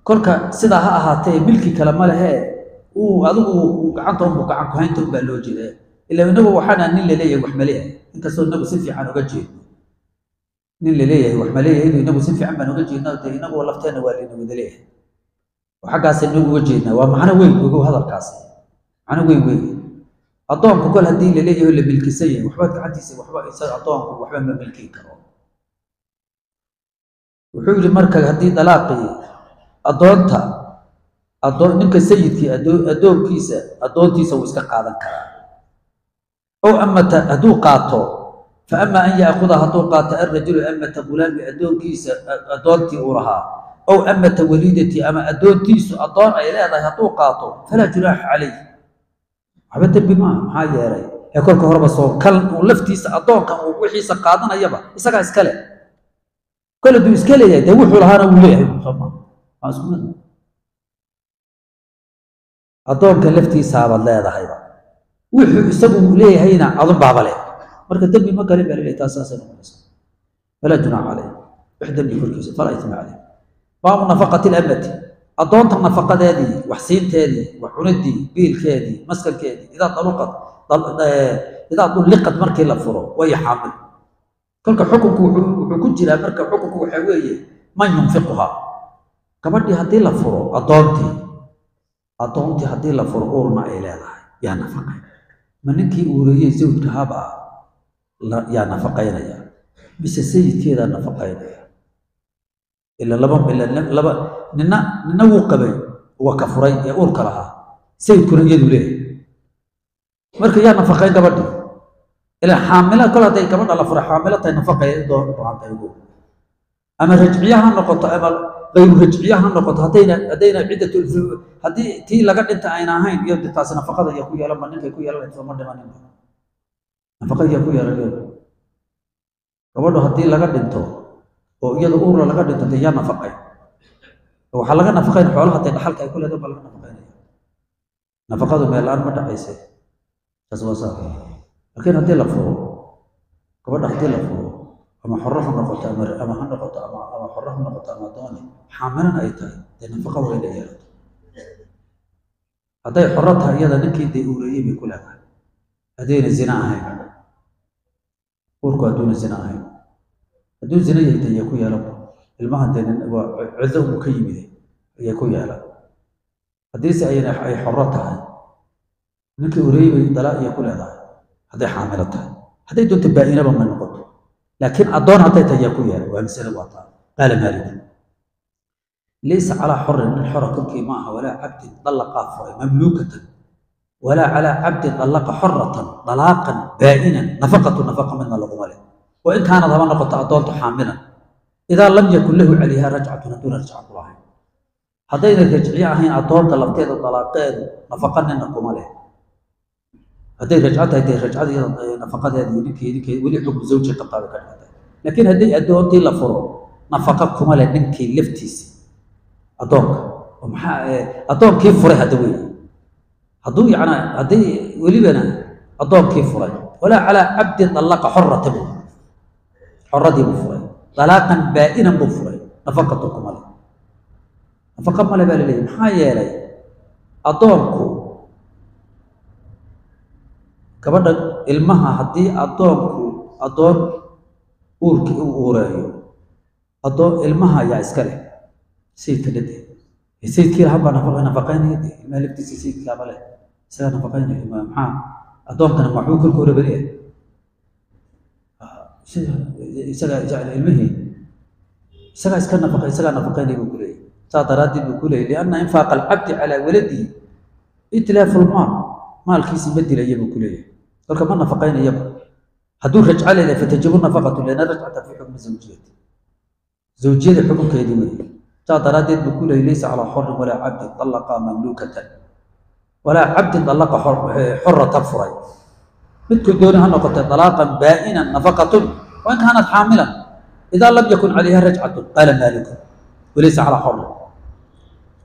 kolka sidaa ha ahaatee milki kale ma lehee adigu gacanta unbu loo jeeda ilaa inagu waxaana nin la leeyahay wax maleeyahay inkastoo inagu si fiican uga jeedno nin la leeyahay wax ma leeyahay. Inuu inagu si fiican baan uga jeednaa. Dee inagu lafteenna waa layna wada leeyahay. Oo xaggaasa inagu uga jeednaa. Waa macno weyn ogow hadalkaasi. Macno weyn weyn. Addoonku kol haddii la leeyahay la milkisan yahay waxba gacantiisa waxba isaga addoonku waxba ma milkin karo. Wuxuu yidhi marka haddii dalaaqii addoonta addoon ninka sayidkii addoonkiisa addoontiisa wuu iska qaadan karaa. Ow amata hadduu qaato fa ama an yaakuda hadduu qaato alrajulu amata gulaami adoonkiisa addoontii uu lahaa. Ow amata waliidatii ama addoontiisu addoon ay leedahay hadduu qaato falaa junaaxa calayh waxba dembi maaha maxaa yeelay? Ee kolka horeba soonkan uu laftiisa addoonkan uu wixiisa qaadanayaba isagaa iskale leh. Kole iska leeyahay dee wuxuu lahaana wuu leeyahay soo maa addoonka laftiisaabaad leedahayba. Wuxuu isagu uu leeyahayna adun baabale. Marka dembi ma galin baa laleey taas noqonaysa falaa junaaca caleyh. Wax dembi korkiisa falaa itma caleyh. Baabu nafaqati lamati addoonta nafaqadeedii waxsiinteedii wax cunidii biilkeedii maskankeedii idaa daluqad eh, idaa dulliqad markii la furo waya xaamil. Kolka xukunku wuxuu ku jiraa marka xukunku waxa weeye man yunfiquhaa. Gabadhii haddii la furo addoontii addoontii haddii la furo uurna ay leedahay yaa nafaqay. Ma ninkii uureeyey zawjkahaaba ah yaa nafaqaynaya. Mise sayidkeedaa nafaqaynaya. Ila laba laba nina nina wuu qabay waa ka furay ee uurka lahaa. Sayidkuna iyadu leeyahay. Marka yaa nafaqayn gabadhii. Ila xaamila kol hadday gabadha la furay xaamilo tahay doon baahantay ugu. Ama rajciya ha noqoto ama ayru rajciya ha noqoto haddayna cidda haddii tii laga dhinta ayna ahayn iyod taasi nafaqada iyo ku yeelanba ninkay ku yeelanayso ma dhimaninba nafaqa iyo ku yeelan iyadu gabadho haddii laga dhinto oo iyada uurla laga dhinto dee yaa nafaqay. Waxaa laga nafaqayn xoolaha dee dhaxalka ay ku leedahay baa laga nafaqaynaya. Nafaqadu meelaan ma dhacayse taas waa saa laakiin haddii la furo gabadha haddii la furo ama xorro ha noqoto ama ha noqoto ama xorro ha noqoto ama dooni xaamilan ay tahay dee nafaqa waa inay yeelato. Hadday xorro tahay iyada ninkii dee uureeyey bay ku leedahay. Haddayna zina ahayn. Uurku hadduuna zina ahayn. Hadduu zina yahay dee yaa ku yeelan ilmaha dee waa cido ka yimid ayay ku yeelan haddiise ayna ay xorro tahay ninkii uureeyey bay dalaa iyo ku leedahay. Hadday xaamilo tahay. Hadday doonto baa-inaba ma noqoto laakiin addoon hadday tahay yaa ku yeelan waa masale waa taa qaala maalik laysa calaa xorin nin xora korkii ma aha walaa cabdin dallaqaa furay mamluukatan walaa calaa cabdin dallaqa xoratan dalaaqan baa'inan nafaqatu nafaqa midna laguma leh wa in kaanad haba noqoto addoontu xaamilan idaa lam yakun lahu calayha rajcatun hadduuna rajca ku lahayn ahayn addoonta lafteeda dalaaqeedu nafaqa nina kuma leh hadday rajco tahay dee rajcada nafaqadeeda iyo weli xukmu zawji qabtaaba ka dhigata laakiin haddii addoontii la furo nafaqa kuma leh ninkii laftiisi addoonka oo maxaa addoonkii furay hadda wey hadduu yacnaa haddii welibana addoonkii furay walaa calaa cabdin dallaqa xorata buu xorradii buu furay dalaaqan baa'inan buu furay nafaqatu kuma leh nafaqa male baa la leeyahy maxaa yeelay addoonku gabadha ilmaha haddii addoonku addoon uurkii uu uureeyo addoon ilmaha ayaa iska leh sayidka dhade sayidkii lahan ilmaha laftiisa sayidkaaba leh. Isagaa nafaqaynaya ma maxaa addoonkana maxuu korka hore beriyahay isagaa ilmihii isagaa iska nafaqa isagaa nafaqaynaya buu ku saa daraaddeed buu ku lianna infaaqa alcabdi calaa waladihi itlaafu lmaal maalkiisi ma dilaya buu ku leeyahay ترك ما نفقين يبقى هدو رجع لنا فتجيبون نفقة لأن رجعت في حكم زوجيتي زوجيتي حكم كيدوني تعترضت بكل ليس على حر ولا عبد طلق مملوكة. ولا عبد طلق حر حرة تفرى مثل دونها نقطة طلاقا بائنا نفقة. وإن كانت حاملة إذا لم يكن عليها رجعة قال مالك. وليس على حر.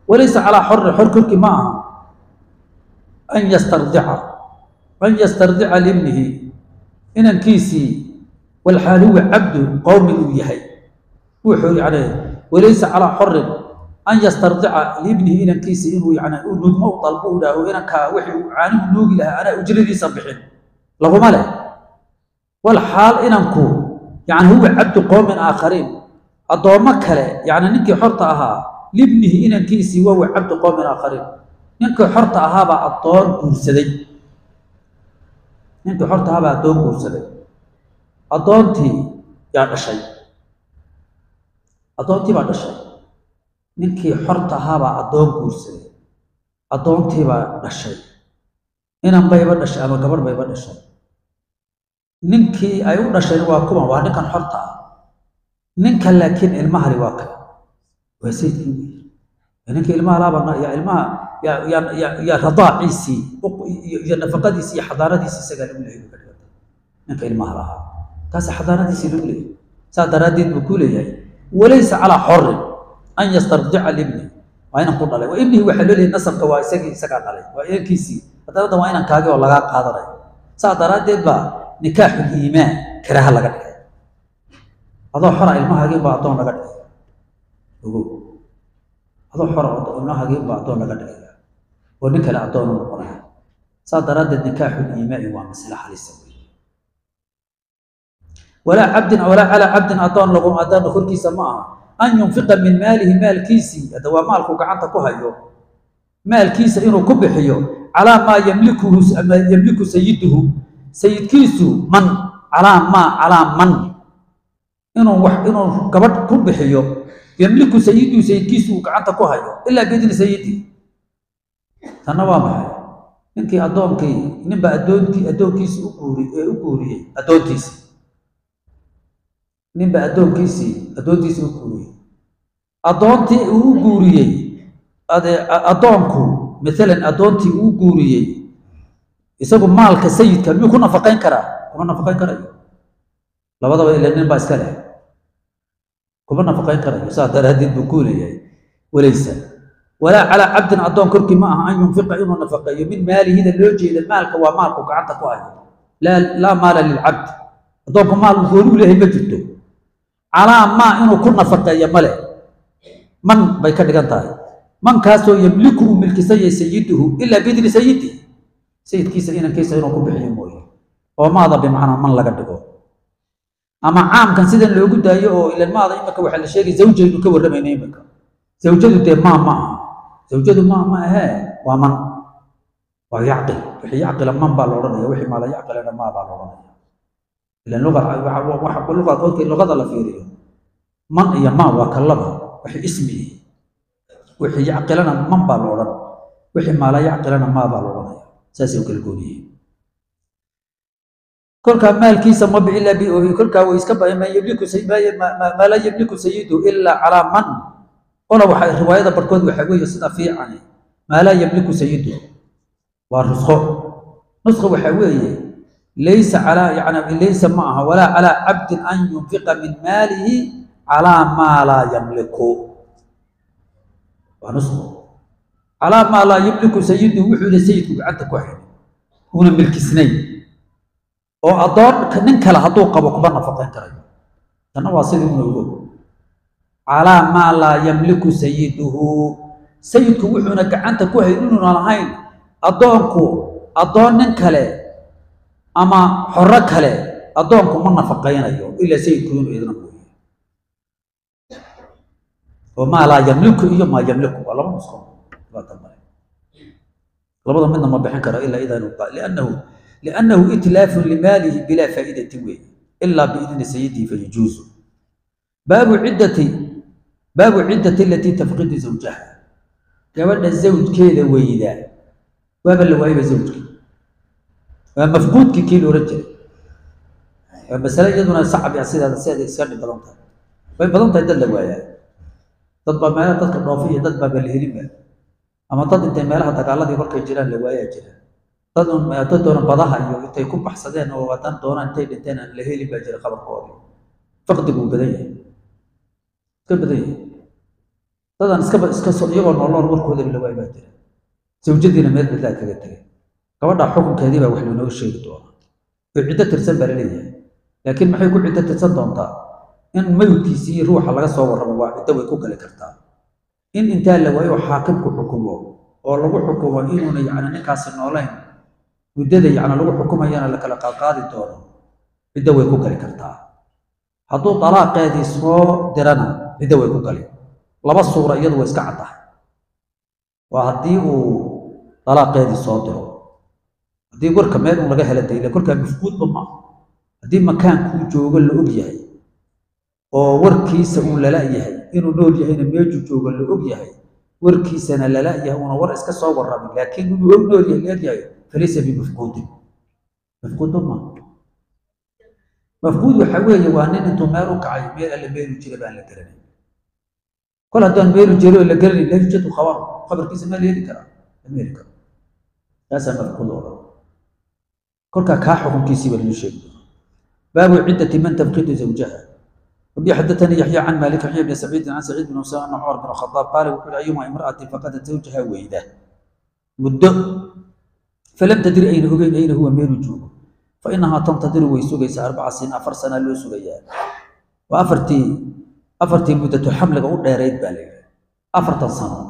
وليس على حر حر كل معها أن يسترجعها. An yastardica libnihi inankiisii walxaal huwa cabdu qowmin uu yahay wuxuu yani walaysa calaa xorin an yastardica liibnihi inankiisii inuu yani u nudmo u dalbo u dhaaho inankaa wixii uu caanihu nuugi lahaa anaa ujradiisa bixin laguma leh wal xaal inanku yani huwa cabdu qowmin aakhariin addoommo kale yani ninkii xorta ahaa libnihi inankiisii wawa cabdu qowmin aakhariin ninkii xorta ahaabaa addoon guursaday ninkii xorta addoon guursaday addoontii yaa dhashay addoontii baa dhashay ninkii xorta ahaabaa addoon guursaday addoontii baa dhashay inan bayba dhashay ama gabarh bayba dhashay ninkii ay u dhashayn waa kuma waa ninkan xorta ah ninka laakiin ilmahali waa kan waa sayidkii ninka ilmaha laaba yaa ilmaha radaaciisii iyo nafaqadiisii iyo calaa xorin an yastardica libni waa inan ku dhalay. Waa ibnihi waxaa loo dhigay. Adoo xora ilmahaagii baa addoon dhigay. Ogow. Adoo xora ilmahaagii baa addoon laga dhigaya oo nin kale addoon u noqonaya saa daraaddeed nikaaxul iimaani waa masle halisa walaa cabdin walaa calaa cabdin addoon lagu addoonna korkiisa ma aha. An yunfiqa min maalihi maalkiisii hadda waa maalku gacanta ku hayo maalkiisa inuu ku bixiyo calaa maa yamlikuhu yamliku sayiduhu sayidkiisu man calaa maa calaa man. Inuu wax inuu gabadh ku bixiyo yamliku sayiduhu sayidkiisu uu gacanta ku hayo ilaa biidni sayidi tanna waa maxay? Ninkii addoonkii ninba addoonkii addoonkiisii u guuri ee u guuriyey addoontiisii ninba addoonkiisii addoontiisii u guuriyey. Addoontii uu u guuriyey addoonku maalan addoontii uu guuriyey isagu maalka sayidka miyuu ku nafaqayn karaa? Kuma nafaqayn karayo. Labadaba ila nin baa iska leh. Kuma nafaqayn karayo. Saa daraaddeed buu ku leeyahay walaysa walaa calaa cabdin addoon korkii ma aha an yunfiqa inuu nafaqeeyo min maalihida loo jeeda maalka waa maalku gacanta ku hayo laa maala lilcabd addoonku maal uu gooni u leeyahay ma jirto. Calaa maa inuu ku nafaqeeyo male man bay ka dhigan tahay. Mankaasoo yamliku uu milkisanyay sayiduhu ilaa biidni sayidi sayidkiisa inankiisa inuu ku bixiyo mooye. Oo maada bimacnaa man laga dhigo. Ama caamkan sidan loogu daayo oo ilan maada imika waxaa la sheegay zawjaynu ka warramayna imika zawjadu dee maa ma aha zawjadu maa ma ahee waa man waa yacqil wixii yacqila man baa la odhanaya wixii maala yacqilana maa baa la odhanaya ilan luqada la fiiriyo man iyo maa waa kallaba wixii ismi wixii yacqilana man baa la odhan wixii maala yacqilana maa baa la odhanaya saasay kala goon kolkaa maalkiisa ma bixi ilaa bi kolkaa way iska laa yamliku sayidu ilaa calaa man qola waxaa riwaayada barkood waxaa weeye sida fiicani maa laa yamliku sayidu waa nusqo nusqo waxaa weeye laysa calaa yani laysa ma aha walaa calaa cabdin an yunfiqa min maalihi calaa maa laa yamliku. Waa nusqo calaa maa laa yamliku sayidu wuxuu le sayidku gacanta ku hayn uuna milkisnayn. Oo addoon nin kale hadduu qabo kuma nafaqayn karayo. Tanna waa sidii una ogo calaa maa laa yamliku sayiduhu sayidku wuxuuna gacanta ku hayn inuuna lahayn addoonku addoon nin kale ama xoro kale addoonku ma nafaqaynayo ilaa sayidku inuu idna mooye oo maa laa yamliku iyo maa yamliku waa laba dambare labada midna ma bixin karo ilaa idaa inuu qaa liannahu liannahu itlaafun limaalihi bilaa faa'iidati weeye. Ilaa biidni sayidihi fayajuuzu baabu ciddati baabu ciddati alatii tafqidu zawjaha. Gabadha zawjkeeda weydaa waaba la waayaba zawjkii waa mafquudkii kii la ohan jiray. Waa masale iyaduna sacab ya sideeda sideeda iska dhib badan tahay way badan tahay dad la waayaa dad baa meelaha dadka dhoofi iyo dad baa ba la helinba ama dad intay meelaha dagaaladii markay jiraan la waayaa jira dad un dad doona badaha iyo intay ku baxsadeen oo wadan doonaan intay dhinteen aan la helin baa jira qabarkoodii faqdigu badan yahay. Iska badan yahay dadaan iyagoo nooloon warkoodaba la waay baa jira zawjadiina meel bidlaa kaga tegay. Gabadha xukunkeedii baa wax lainooga sheegi doonaa. Oo ciddo tirsan baa la leeyahay laakiin maxay ku ciddo tirsan doontaa? In mayidkiisii ruuxa laga soo warramo waa ciddo way ku gali kartaa. In intaa la waayo xaakimku xukumo oo lagu xukumo inuuna yacni ninkaasi noolayn muddada yacni lagu xukumayana la kala qaadqaadi doono ciddo way ku gali kartaa. Hadduu dalaaqeedii soo dirana ciddo way ku gali laba suura iyadu way iska caddahay. Waa haddii uu dalaaqeedii soo diro. Haddii warka meel un laga hela dayle kolkaa mafquudba maaha haddii makaankuu joogo la og yahay oo warkiisa uu lala yahay inuu nool yahayna meejuu joogo la og yahay warkiisana lala yahay una war iska soo warramin laakiin inuu og nool yahay la og yahay falaysa bimafquudin mafquudba maaha mafquud waxa weeye waa nin intuu meel u kacay meel alle meelu jira baan la garanayn kol haddaan meelu jiro la garanayn lahjatu qabaan qabarkiisa ma la heli karaa lama heli karo taasaa mafquud oo dhan kolkaa kaa xukunkiisii baa lagu sheegi doonaa baabu ciddati man tabqidu zawjaha وبي حدثني يحيى عن مالك يحيى بن سعيد عن سعيد بن مسلم عن عمر بن الخطاب قال وكل أيما امرأة فقدت زوجها ويده مدة فلم تدر أين هو أين هو ميل جوه فإنها تنتظر ويسوغيس أربع سنين أفر سنة لو سوغيا وأفرتي afartii muddatu xamliga u dheerayd baa la yidhi. Afartan sano.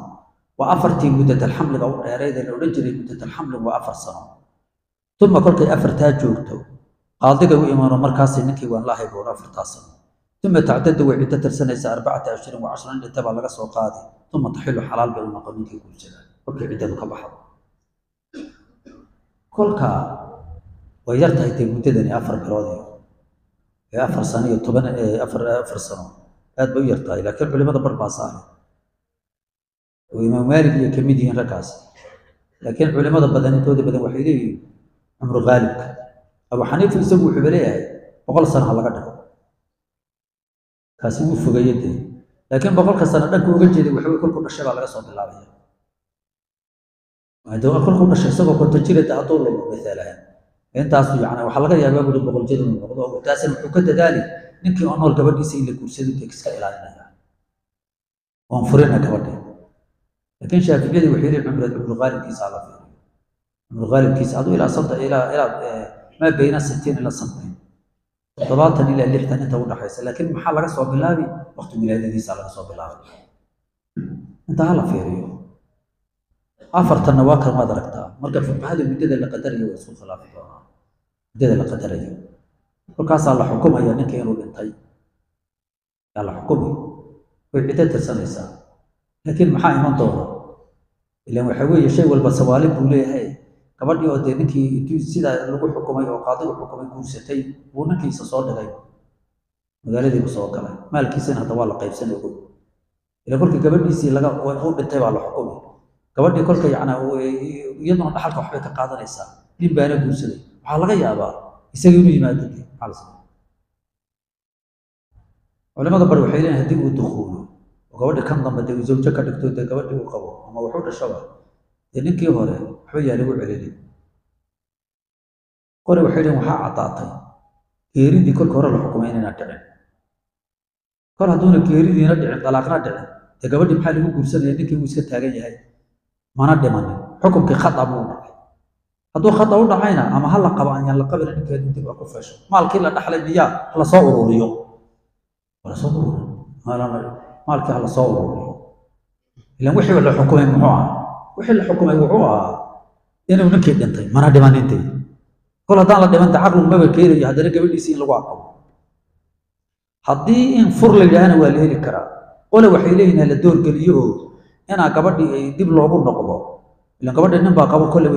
Waa afartii muddatalxamliga u dheerayd ee la odhan jiray muddatalxamligu waa afar sano. Uma kolkay afartaa joogto qaadigay u imaano markaasay ninkii waan la hayboon afartaa sano. Uma tactadu way ciddo tirsanaysa arbacata ashrin wa cashran inta baa laga soo qaadi. Uma taxilu xalaal bay u noqon ninkii guursadaa kolkii ciddadu ka baxdo. Kolka way yartahay dee muddadani afar bilood ee afar sano iyo toban afar sano aad bay u yartahay laakiin culimada bar baa saare. Oo imaam maalig iyay ka mid yihiin raggaas. Laakiin culimada badan intooda badan waxay leeyihiin cumru khaalibka abu xaniifa isagu wuxuuba leeyahay boqol sana ha laga dhaco. Kaasi wuu fogeeye dee. Laakiin boqolka sana dhanka uga jeeday waxawey kolkuu dhashay baa laga soo bilaabaya. Maadaama kolkuu dhashay isagoo konto jirada hadduu lagu mithaalaha intaas yani waxaa laga yaabaa buri boqol jid inuu noqdo. Taasina wuxuu ka dadaali ninkii oo nool gabadhiisa in la guursado dee iska ilaalinaya waan furina gabadhi laakiin shaaficiyadii waxay yihi cumrad cumrugaalibkiisa ala fiiriyo cumrugaalibkiisa aduu ilaa santa ilaa ilaa maa bayna sitiin ilaa santain toddobaatan ilaa lixdan inta udhaxaysa laakiin maxaa laga soo bilaabi waqti wilaadadiisa laga soo bilaabay inta hala fiiriyo afartanna waa kan aragtaa. Marka fuqahada muddada la qadarayo waa isku khilaafi doonaa. Muddada la qadarayo kolkaasaa la xukumaya ninka inuu dhintay. Yaa la xukumay way ciddo tirsanaysaa. Laakiin maxaa iman doona? Ilan waxa weeye shay walba sawaalin buu leeyahay. Gabadhii oo dee ninkii sidaa lagu xukumay oo qaadigu xukumay guursatay buu ninkiisa soo dhigay. Magaaladii buu soo galay. Maalkiisana hadda waa la qaybsanay ogow ila kolkii gabadhiisii laga u dhintay baa la xukumay. Gabadhii kolka yacna iyaduna dhaxalka waxbay ka qaadanaysaa. Nin baana guursaday. Waxaa laga yaabaa isaga inuu yimaado dee maxaa la sameeya culimada bari waxay leeyihiin haddii uu dukuulo oo gabadhi kan dambe dee zawjo ka dhigto dee gabadhii uu qabo ama wuxuu dhashaba dee ninkii hore waxba yaa lagu celini qore waxay dhaheen waxaa caddaatay geeridii kolka hore la xukumay inayna dhicin. Kol hadduuna geeridiina dhicin dalaaqna dhicin dee gabadhii maxaa lagu guursanaya ninkii uu iska taagan yahay? Mana dhimanin. Xukumkii khata hadduu khata u dhacayna ama ha la qabo anyaan la qabina ninkeedu dib ku feesho maalkii la dhaxlay miyaa ha la soo ururiyo. Ha la soo ururiyo. Maalkii ha la soo ururiyo. Ilan wixii la xukumay muxuu ahaa? Wixii la xukumay wuxuu ahaa inuu ninkii dhintay mana dhimanintay kol haddaan la dhimanta caqligu maba keenayo haddana gabadhiisii in lagu aqabo haddii in fur la yidhaahana waa la heli karaa. Qole waxay leeyihiin la doorgeliyo oo inaa gabadhii ay dib loogu noqdo ilan gabadha nin baa qabo kolle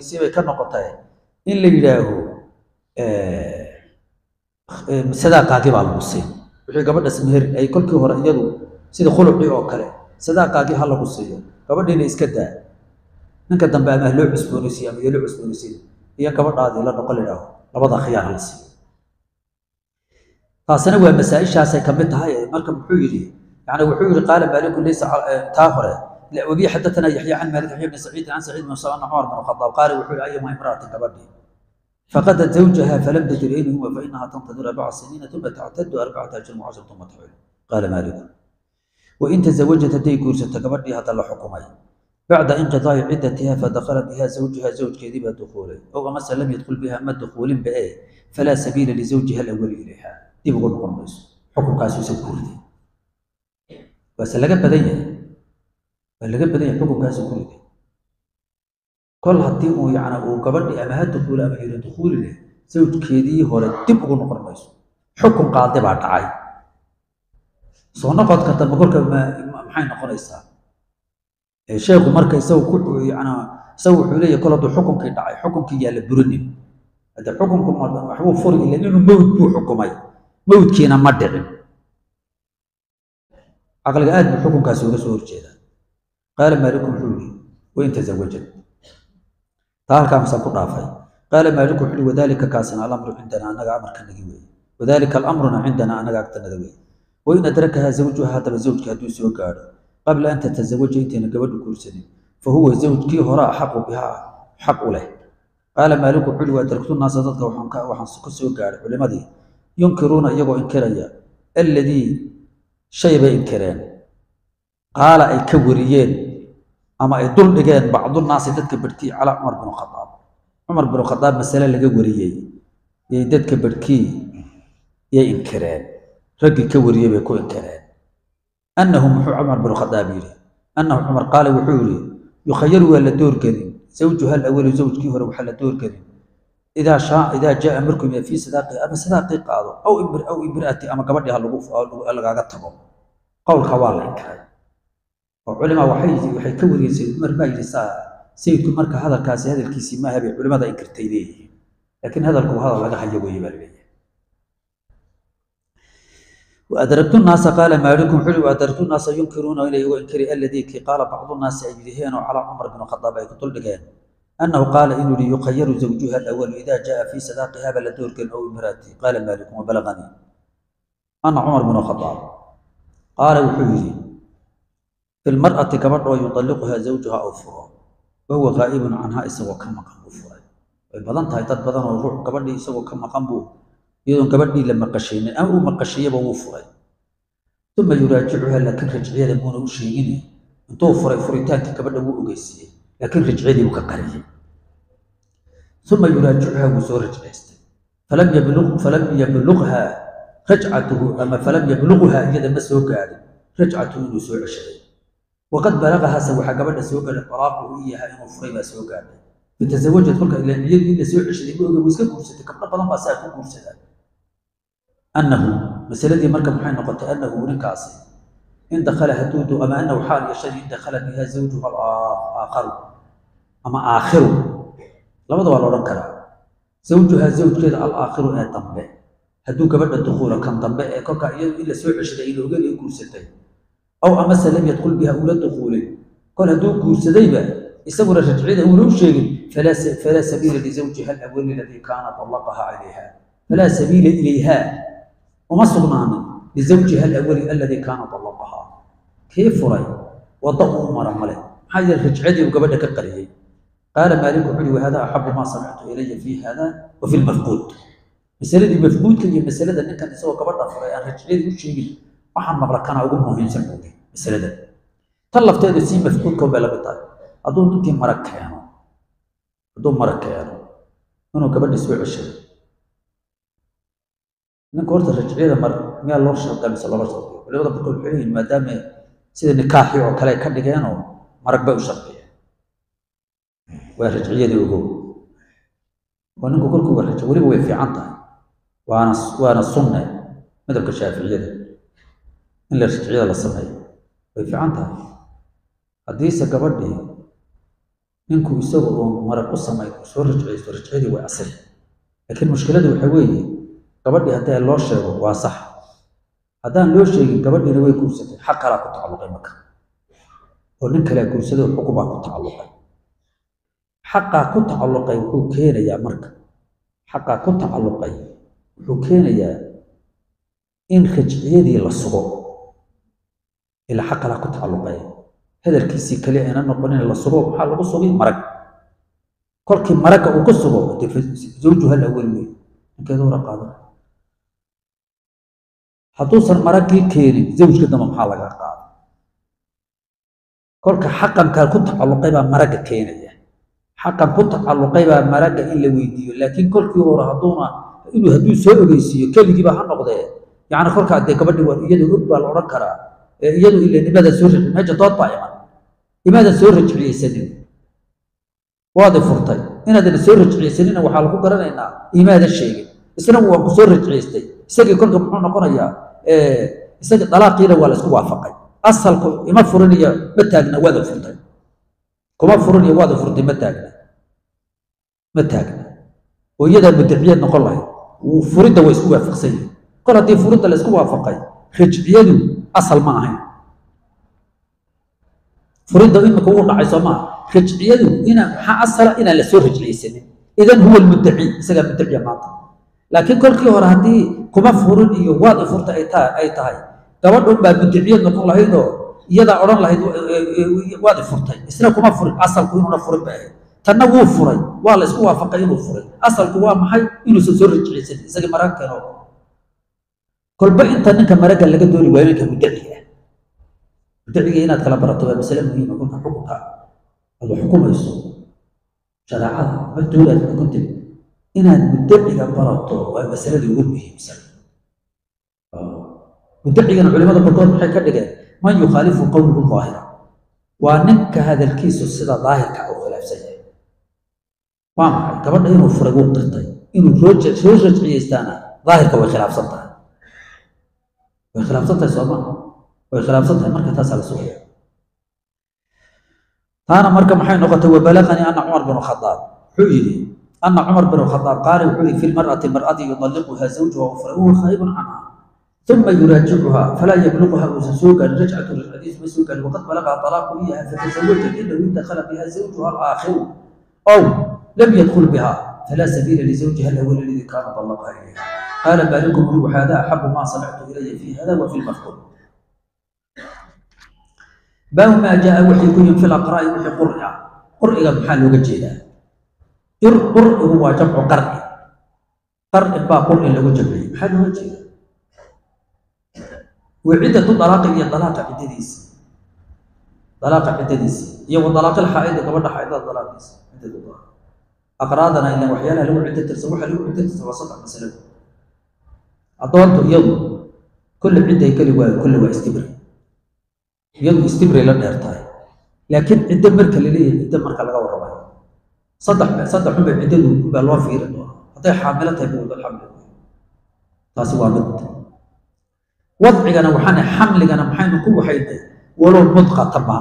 sibay ka noqotay. In la yidhaaho eh, eh, sadaaqaagii baa lagu siin wixii gabadhas meher ay kolkii hore iyadu sida khulucii oo kale sadaaqaagii ha lagu siiyo. Gabadhiina iska daa. Ninka dambe ama loo cusboonaysiiy ama iyo loo cusboonaysiin iyo gabadhaadii la noqon ladhaaho labada khiyaana la siiyo. Taasina waa masaa-ishaasay ka mid tahay marka muxuu yidhi yani wuxuu yidhi qaala maaliku laysa eh, taa hore abi xadaana yaxya can maalik yaxya bn saciidin can saciid bn sal an cumar bn khaaab qaala wuxuu hi ayama imra'ati gabadhii faqada zawjaha falam tajir ilayhuma fainaha tantadiru arbaca siniina uma tactadu arbacata ashrin wacashra uma taxul qaala maaliku wain tazawajat hadday guursato gabadhii hadda la xukumay bacda inqidaa'i ciddatiha fadakhala biha zawjuha zawjkeedii baa dukuulay ow amase lam yadkul biha ma dukuulinba ee falaa sabiila lizawjiha alawali ilayha dib ugu noqon mayso xukunkaas isa guurtay laga badan yahay waa laga badan yahay xukunkaasi ku riday kol haddii uu yacni uu gabadhi ama ha dukuuli ama yiro dukuuli leh zawjkeedii hore dib ugu noqon mayso. Xukun qaadi baa dhacay. Soo noqodka dambe kolka maxay noqonaysaa? Sheekhu marka isagu ku yacni isagu wuxuu leeyahay kol hadduu xukunkii dhacay xukunkii yaa la burinin hadde xukunku waxbuu furi ila inuu mawd buu xukumay. Mawdkiina ma dhicin. Caqliga aad buu xukunkaasi uga soo horjeedaa qaala maaliku wuxuu yihi wain tazawajad taa halkaa masaan ku dhaafay qaala maaliku wuxuu yihi wadaalika kaasina alamru cindana annaga amarka nagi weeye wadaalika alamruna cindana annaga agtanada weeye wain adrakaha zawjuha haddaba zawjki hadduu soo gaadho qabla an tatazawaja intayna gabadhu guursanin fahuwa zawjkii hore axaqu bihaa xaq u leh qaala maaliku wuxuu yihi waadraktu naasa dadka waxaan ka soo gaadhay culimadii yunkiruuna iyagoo inkiraya alladii shay bay inkireen qaala ay ka wariyeen ama ay dul dhigeen bacdunaasi dadka barhkii calaa cumar binu khadaab. Cumar binu khadaab masale laga wariyey. Yay dadka barhkii yay inkireen raggii ka wariyey bay ku inkireen annahu muxuu cumar binu khadaab yidhi annahu cumar qaala wuxuu yidhi yukhayaru waa la doorgelin zawjuha alawalu zawjkii hore waxaa la doorgelin idaa idaa jaa markuu yimid fii sadaaqi ama sadaaqii qaado. Aw imr aw imraati ama gabadhii ha lagaaga tago. Qowlka waa la inkiray oo culima waxay waxay ka wariyeen sayid cumar baa yidhi saa sayidku marka hadalkaasi hadalkiisii maaha bay culimada inkirtay leeyihiin laakiin hadalku hadal laga hayo weeye baa leeyahay وأدركت الناس قال مالك حلي وأدركت الناس ينكرون إليه وإنكر الذي كي قال بعض الناس أيديهن على عمر بن الخطاب أي كتل أنه قال إنه ليخير زوجها الأول إذا جاء في صداقها بلدورك أو امرأتي قال مالك وبلغني أنا عمر بن الخطاب قال fi lmar'ati gabadh oo yualliquhaa zawjuhaa uu furo wa huwa qaa'ibun canhaa isagoo ka maqan buu furay way badan tahay dad badan oo ruux gabadhii isagoo ka maqan buu iyadoon gabadhii la maqashaynin ama uu maqashayaba wuu furay uma yuraajicuhaa laakiin rajciyada muuna u sheegin intuu furay furitaankii gabadha wuu ogeysiiyey laakiin rajciyadii buu ka qariyey uma yuraajicuhaa wuu soo rajcaystay falam yabluqhaa rajcatuhu ama falam yabluqhaa iyada ma soo gaadhin inuu soo ceshaday waqad balagahaase waxaa gabadha soo gaadhay talaaquhu u yahay inuu furay baa soo gaadhay fatazawajad kolka ilaan iyadu in la soo ceshaday ma oga iska guursatay gabdho badan baa saa ku guursadaa annahu masaladii marka maxay noqotay annahu ninkaasi in dakhala haduudu ama annahu xaal yashadi in dakhala biha zawjuha aakharu ama aakhiru labada waa la odhan karaa zawjuha zawjkeeda alaakhiru ee dambe hadduu gabadha dukuula kan dambe ee kolka iyadu in la soo ceshaday ila ogeed ay guursatay aw amase lam yadkul biha ula dukuulin kol hadduu guursadayba isaguna rajcida uuna u sheegin falaa sabiila lizawjiha alawali aladii kaana طallaqaha calayha falaa sabiila ilayha uma sugnaanin lizawjiha alawali aladii kaana طallaqaha kii furay wadda uu mara male maxaa yeele rajcadii uu gabadha ka qariyey qaala maalik wuxuu yihi wahada axabu maa samictu ilaya fi hada wa fi lmafquud masaladii mafquudka iyo masalada gabadha waxaan maqla ugu muhiimsan buuri masaladan tan lafteedu sii mafquudka bay la mid tahay. Hadduu ninkii mara keeno hadduu mara keeno inuu gabadhi soo ceshaday ninka horta rajciyada mar miyaa loo shardaa mise loola shardiyo culimada barkood waxay leeyihiin maadaama sida nikaaxii oo kale ay ka dhigeenoo marag bay u shardiyeen waa rajciyadii ogow oo ninku kolkuu warrajo weliba way fiican tahay. Waana waana sunne madhabka shaaficiyada in la rajciyada la sameeyo way fiican tahay haddiise gabadhii ninku isaga oo marag u sameyn uu soo rajciyaysto rajciyadii way asiri laakiin mushkiladu waxa weeye gabadhii haddii loo sheego waa sax haddaan loo sheegin gabadhiina way guursatay xaq kalaa ku tacalluqay marka oo nin kalea guursaday oo ku tacalluqay xaqaa ku tacalluqay wuxuu keenayaa marka xaqaa ku tacalluqay wuxuu keenayaa in rajciyadii la sugo ilaa xaq ku tacalluqay. Hadalkiisii kale ayna noqonin la sugo maxaa lagu sugay marag. Kolkii maragga uu ku sugo zawjuha alawal wey ninkeeda wara qaadan hadduusan maraggii keenin zawjka damba maxaa laga qaada kolka xaqanka ku tacalluqay baa maragga keenaya. Xaqan ku tacalluqay baa maragga in la weydiiyo. Laakiin kolkii hore hadduuna inuu hadduu soo ogeysiiyo keligiiba ha noqdee. Yacni kolkaa dee gabadhi waa iyada og baa la odhan karaa iyadu ila nimaada soo meesha dood baa iman imaada soo rajciyeysanin waadi furtay inaadana soo rajciyeysanina waxaa lagu garanaynaa imaadan sheegin isna waan ku soo rajciyeystay isagii kolka muxuu noqonayaa isagii dalaaqiina waa la isku waafaqay asalku ima furinayo ma taagna waada furtay kuma furinayo waada furtay ma taagna ma taagna oo iyadaa muddaciyeed noqon lahayd furidda way isku waafaqsan yihiin kol haddii furidda la isku waafaqay rajciyadu asal ma ahayn. Furidda imika uu dhacay soo maaha rajciyadu inaa maxaa asala inaan la soo rajciyeysanin idan huwa almuddaci isagaa muddaciya maanta. Laakiin kolkii hore haddii kuma furin iyo waad i furta ay tahay ay tahay gabadhun baa muddaciyeed noqon lahayd oo iyadaa odhan lahayd waad i furtay. Isna kuma furin asalku inuuna furin ba ahayd. Tanna wuu furay. Waa la isku waafaqay inuu furay. Asalku waa maxay? Inuusan soo rajciyeysanin isagii marag keeno kolba inta ninka maragga laga dooni waayo ninka muddaciga ah. Muddaciga inaad kala barato waa masale muhiima kolka xukunka. Aad xukumayso shareecada ma doolaad xukuntid inaad muddaciga barato waa masalada ugu muhiimsan. Mudacigana culimada barkood maxay ka dhigeen man yukhaalifu qowluhu daahira waa ninka hadalkiisu sida daahirka u khilaafsan yahay. Waa maxay? Gabadha inuu furay wuu qirtay inuu soo rajciyeystaana daahirka way khilaafsan tahay way khilaafsan tahay sooma way khilaafsan tahay marka taasaa la sugaya taana marka maxay noqotay wabalaganii ana cumar bin khadaab wuxuu yidhi ana cumar bin khadaab qaala wuxuu yidhi fi lmar'ati mar'adii yudalliquha zawjuha wafrahuhu khaybun canha ثم يراجعها فلا يبلغها وسوقا رجعة الحديث مسوقا وقد بلغها طلاق إياها فتزوجت إنه دخل بها زوجها الآخر أو لم يدخل بها فلا سبيل لزوجها الأول الذي كان طلقها إليها قال مالك بن هذا أحب ما سمعت إلي في هذا وفي المفقود. باب ما جاء وحي كل في الأقراء وحي قرئة قرئة محل وجهها قرئ هو جمع قرئ. قرئ با قرئ لو جمعي محل وجهها وعدة طلاق هي طلاق عدديس. طلاق عدديس. هي وطلاق الحائض كما حائض طلاق عدة أقراضنا إلا وحيانا لو عدة ترسوح له عدة addoontu iyadu kolle cidday keli waayo kolle waa istibri. Iyadu istibray la dheer tahay. Laakiin ciddo marka la leeyahay marka laga warramayo saddex saddex unbay ciddadu unbaa loo fiiri doonaa. Hadday xaamilo tahay buud alxamdulilah taasi waa mid. Wadcigana waxaana xamligana maxaynu ku waxaynay walow mudqata ma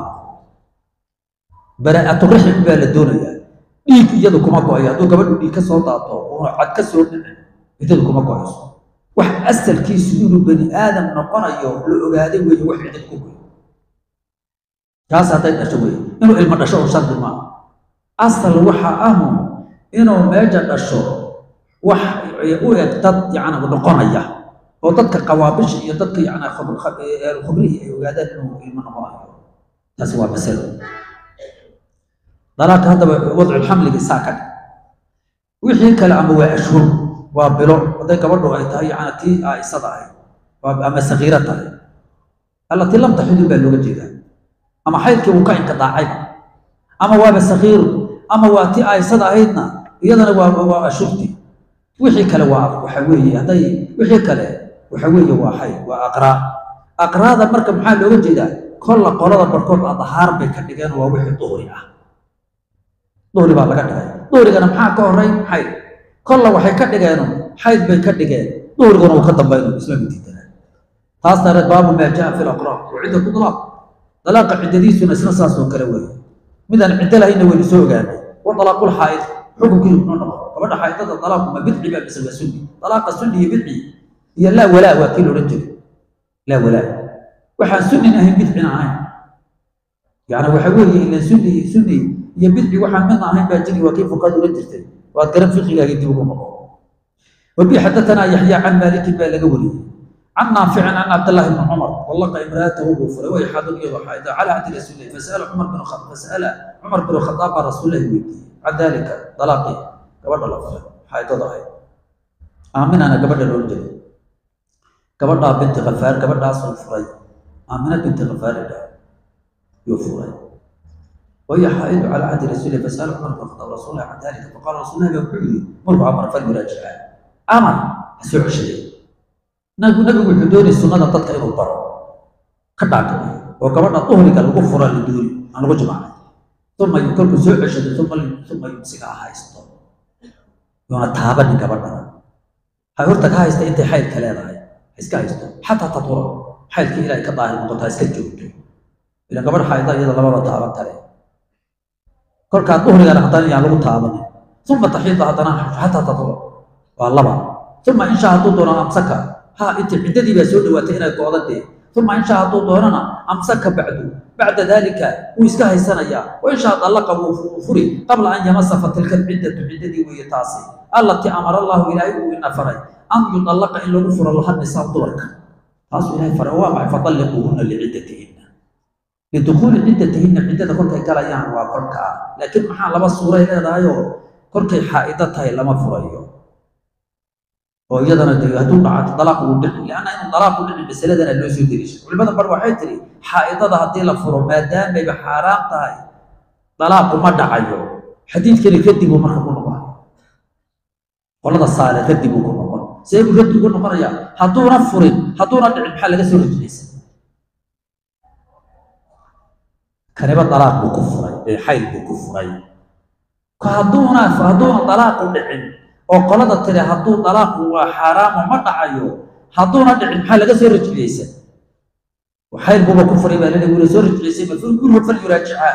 baraa'atu raxim baa la doonayaa. Dhiig iyadu kuma go'ayo hadduu gabadhu dhiig ka soo daato oo cad ka soo dhicin ciddadu kuma go'ayso wax asalkiisu inuu bani aadam noqonayo la ogaaday weeye wax cidad ku goy taas hadday dhasho weeye. Inuu ilmo dhasho oo shardi maaha asal waxa ahu inuu meesha dhasho wax u eg dad yacni noqonaya oo dadka qawaabisha iyo dadka yani khubrihii ay ogaadaan inuu ilmo noqonayo. Taasi waa masalo. Dalaaka haddaba wadcu xamliga saa ka dhig wixii kale ama waa ashhur waa bilo hadday gabadhu ay tahay yani tii aisada ahayd ama sakiiro tahay. Allatii lam taxidun baa looga jeedaa. Ama xaydkii uu ka inqidaacayba ama waaba sakiiru ama waa tii aisada ahaydna iyadana waa ashhurtii wixii kale waa waxa weeye hadday wixii kale waxa weeye waa xay waa aqraa. Aqraada marka maxaa looga jeedaa? Kolla qolada barkood adhaar bay ka dhigeen waa wixii duhri ah. Duhri baa laga dhigay. Duhrigana maxaa ka horey xay kolla waxay ka dhigeen xayd bay ka dhigeen duhuriguna uu ka dambayno isma mitiidana taas dareed baabu maa jaa fi laqraab wa ciddatu dalaaq dalaaqa ciddadiisuna isna saas oo kale weeye midaan ciddo lahayna waynu soo ogaanay wa dalaaqul xaa'id xukunkiisu muxuu noqon gabadha xaa'idada dalaaqu ma bidci baa mise waa sunni dalaaqa sunni iyo bidci iyo laa walaa waa kii loodhan jiray laa walaa waxaan sunnin ahayn bidcina ahayn yani waxa weeye ilan sunni sunni iyo bidci waxaan midna ahayn baa jiri waa kii fuqaad ohan jirtay waad garan fiqigaagii dib ugu noqo. Wabi xadatanaa yaxya can maalikin baa laga wariyey. Can naaficin can cabdillahi bni cumar wallaqa imraatahu buu furay way xadun iyadoo xaida calaa cahdi rasuulillahi fasala cumar bin fasala cumar bin khadaab baa rasuulillahi weydiiyey. Can dalika dalaaqi gabadha la furay xaidada ahayd. Aaminana gabadha loo jiray. Gabadhaa binti kafaar gabadhaasuu furay. Aamina binti kafaar idhaa yuu furay وهي حائض على عهد رسول الله فسأل عمر بن الخطاب رسول الله عن ذلك فقال رسول الله يقول مروا عمر فليراجعها أمر أسوع شيء نبي نبي وحدون السنة تطلع إلى البر كذا وكمان الظهر قال الغفرة للدول أنا وجمع ثم يقول سوع شيء ثم ثم يمسكها هايست يوم تابني كمان هاي هرتك هايست أنت حيل كلام هاي إسكا هايست حتى تطور حيل كي إلى كظاهر مقطع إسكا جوجو إلى كمان حيضا إذا لما تابن yaan lagu taabanin uma taxiida haddana xataa tatlo waa laba uma insha hadduu doono amsaka ha inta ciddadii baa soo dhawaatay inay go'da dee uma insha hadduu doonana amsaka bacdu bacda dalika wuu iska haysanayaa wa insha dallaqa wuu furi qabla an yamasa fatilka alciddatu ciddadii weeye taasi allatii amara allahu ilaahay uu ina faray an yudallaqa in lagu furo laha nisaa dumarka taasuu ilaahay faray waa maxay fadalliquuhunna liciddatihinna bidukuuli ciddatihinna ciddada korkay galayaan waa korka. Ah laakiin maxaa laba suuray leedahayoo korkay xaa'ido tahay lama furayo. Oo iyadana de hadduu dhacato dalaaq uu dhici leanna inuu dalaaq u dhicin masaladana loo soo deliisha culimada bar waxay tiri xaa'idada haddii la furo maadaamayba xaaraam tahay dalaaqu ma dhacayo. Xadiidkani kadib uu marka ku noqonayo qolada saare kadib uu ku noqon. See buu kadib ku noqonayaa hadduuna furin hadduuna dhicin maxaa laga soo rejinaysa kaniba dalaaq buu ku furay ee xayl buu ku furay. Hadduuna hadduuna dalaaqu dhicin oo qolada tiri hadduu dalaaqu waa xaaraamo ma dhacayo hadduuna dhicin maxaa laga soo rajciyeysa xayl buuba ku furay baa la leeyahay wuu soo rajciyeysay falgurhu falyuraajica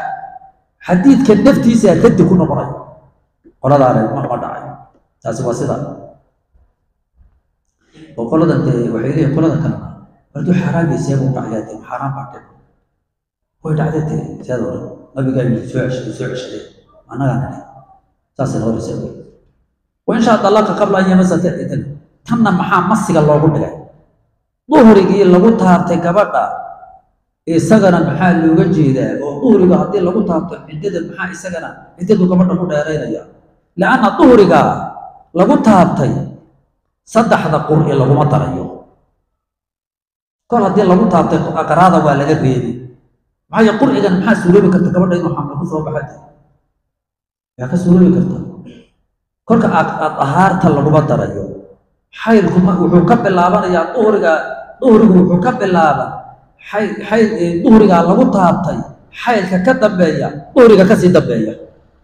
xadiidka naftiisa raddi ku noqonaya qoladaana ma ma dhacayo. Taasi waa sida. Oo qoladan dee waxay leeyihiin qoladan kalena hadduu xaaraameysa buu dhacayaa dee xaaraan baa dhici way dhacday tiri sidaad oran nabigaa soo ceshaday soo ceshaday annagaa nidhi saasay noqonaysa wey wainshaa dallaqa qabla an yamasa tacidan tanna maxaa masiga loogu dhigay duhrigii lagu taabtay gabadha isagana maxaa looga jeedaa oo duhriga haddii lagu taabto ciddada maxaa isagana ciddadu gabadha ku dheeraynaya lianna duhriga lagu taabtay saddexda qur'i laguma darayo kol haddii lagu taabtay aqraada waa laga reebi maxaa yeele qurcigan maxaa suuroobi karta gabadha inuu xamlo? Ku soo baxade yaa ka suuroobi karta? Kolka aad ahaarta laguma darayo xaylku wuxuu ka bilaabanayaa duhriga duhrigu wuxuu ka bilaaban xay xay duhrigaa lagu taabtay xaylka ka dambeeya duhriga ka sii dambeeya.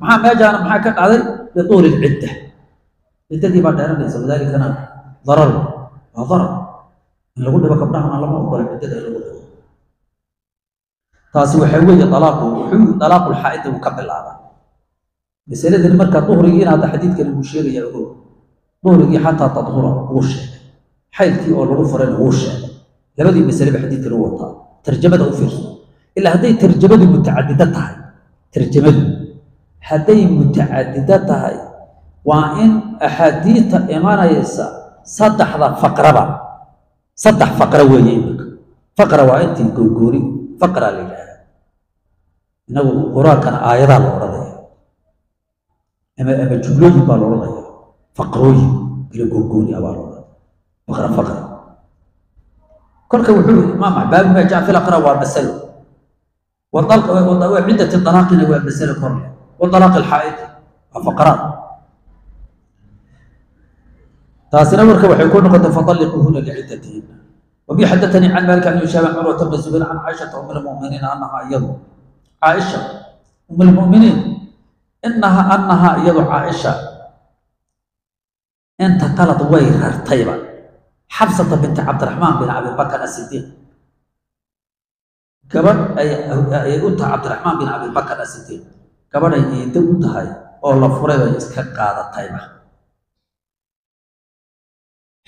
Maxaa meejaana maxaa ka dhacday? Biduhri lcidda ciddadii baa dheeranaysa wadaalikana darar waa darar. In lagu dhibo gabdhahana lama ogola ciddada lagu taasi waxaa weeye dalaaqu wuxuu dalaaqul xaa'ida uu ka bilaabaa. Masaladan marka duhrigii in hadda xadiidkani uu sheegaya ogow duhrigii xataa tadhura wuu sheegay. Xaydkii oo lagu furayna wuu sheegay. Labadii masaleba xadiidkani wataa tarjamada u fiirso. Ilaa hadday tarjamadu mutacadida tahay tarjamadu hadday mutacadida tahay waa in axaadiidta imanaysa saddexda faqraba. Saddex faqra weeye iminka faqra waa intii gowgoori faqra la yidhaaha inagu qur-aankana aayadaa la odhanaya ama ama jumlooyin baa la odhanaya faqrooyin ila gowgooni abaa la odhanaya faqra faqra kolka wuxuu imaam baabu maa jaa fi laqra waa masalo وعدة طلاقنا ومسألة كرة وطلاق الحائط فقرات تاسنا مركب وحيكون قد فطلقوهن لعدتهن وبي حدثني عن مالك عن هشام عن عروة بن الزبير عن عائشة أم المؤمنين أنها أيضا caaisha um lmuminiin annahaa anahaa iyadu caaisha inta qalad way rartayba xabsata binti cabdiraxmaan bin abi bakr asidiiq gabadh ayay u tahay cabdiraxmaan bin abi bakr asidiiq gabadhay iida u tahay oo la furay bay iska qaadatayba.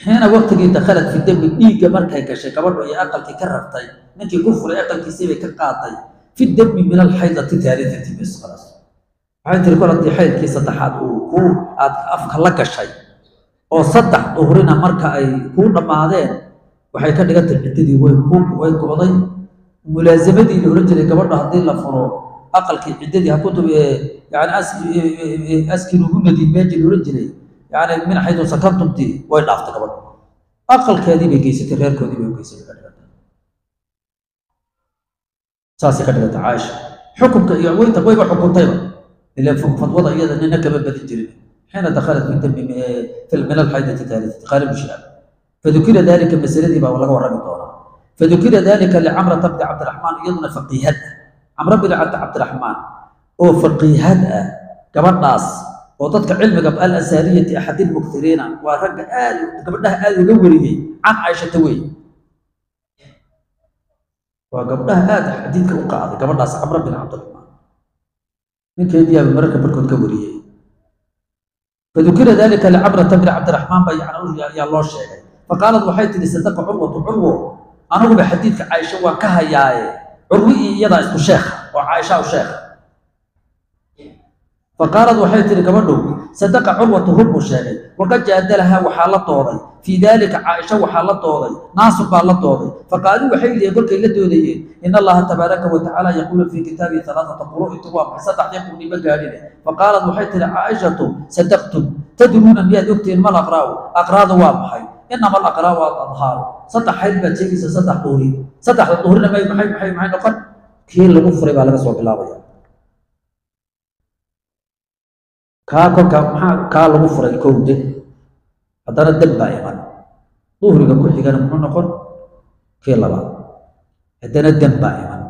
Xiina waktigii dakhalad fi dembi dhiigga markay gashay gabadhu iyo aqalkii ka rartay ninkii ku furay aqalkiisii bay ka qaaday fi demi min alxaydati taalidati bis khalaas waxay tiri kol haddii xaydkii saddexaad uu ku aad afka la gashay oo saddex duhrina marka ay kuu dhammaadeen waxay ka dhigantay ciddadii way ku way go'day mulaasamadii la ohan jiray gabadha haddii la furo aqalkii ciddadii ha kutub yani askinuhunadii meejii la ohan jiray yani min xaydu sakantumtii way dhaaftay gabadha aqalkeedii bay geysatay reerkoodii bay saasay ka dhigantay caaisha xukunka iyo wayta wayba xukuntayba ilan fadwada iyada nina kama badin jirin حين دخلت من دم في من الحيضة الثالثة قال شهاب فذكر ذلك مسألة ما ولا ورا دورا فذكر ذلك لعمرة بن عبد الرحمن يظن فقيهة عمرو بن عبد الرحمن. أو فقيهة كما الناس وضدك علم قبل الأسارية أحد المكثرين. ورق آل قبل آل يقوري عن عائشة توي. waa gabdhaha aada xadiidka u qaaday gabadhaas camro bin cabdiraxmaan. Ninkeediiaba mararka barkood ka wariyey. Fadukira dalika licamrata bin cabdiraxmaan ba ayaa loo sheegay. Faqaalad waxay tidhi sadaqa curwatu curwo anaguba xadiidka caaisha waan ka hayaaye. Curwi iyo iyadaa isku sheekha oo caaishaa u sheekha. فقالت وحيت لكبدو صدق عروة هب الشاهد. وقد جاءت لها وحالة في ذلك عائشة وحالة طوضي ناس وحالة طوضي فقالوا لي يقول كي لدودي إن الله تبارك وتعالى يقول في كتابه ثلاثة قروء التواب حسد أحيكم لمجالنا فقالت وحيت لعائشة صدقت تدرون أن يدكت المرأة أقراه أقراه واب حي. إنما الأقراه أظهار صدح حلبة تيكس صدح قوري صدح الظهر ما يبحي بحي معين قد كيل مفرق على رسول الله. kaa kolkaa maxaa kaa lagu furay kowde haddana deg baa iman. Duhriga ku xigana muxuu noqon? Kii labaad? Haddana dem baa iman.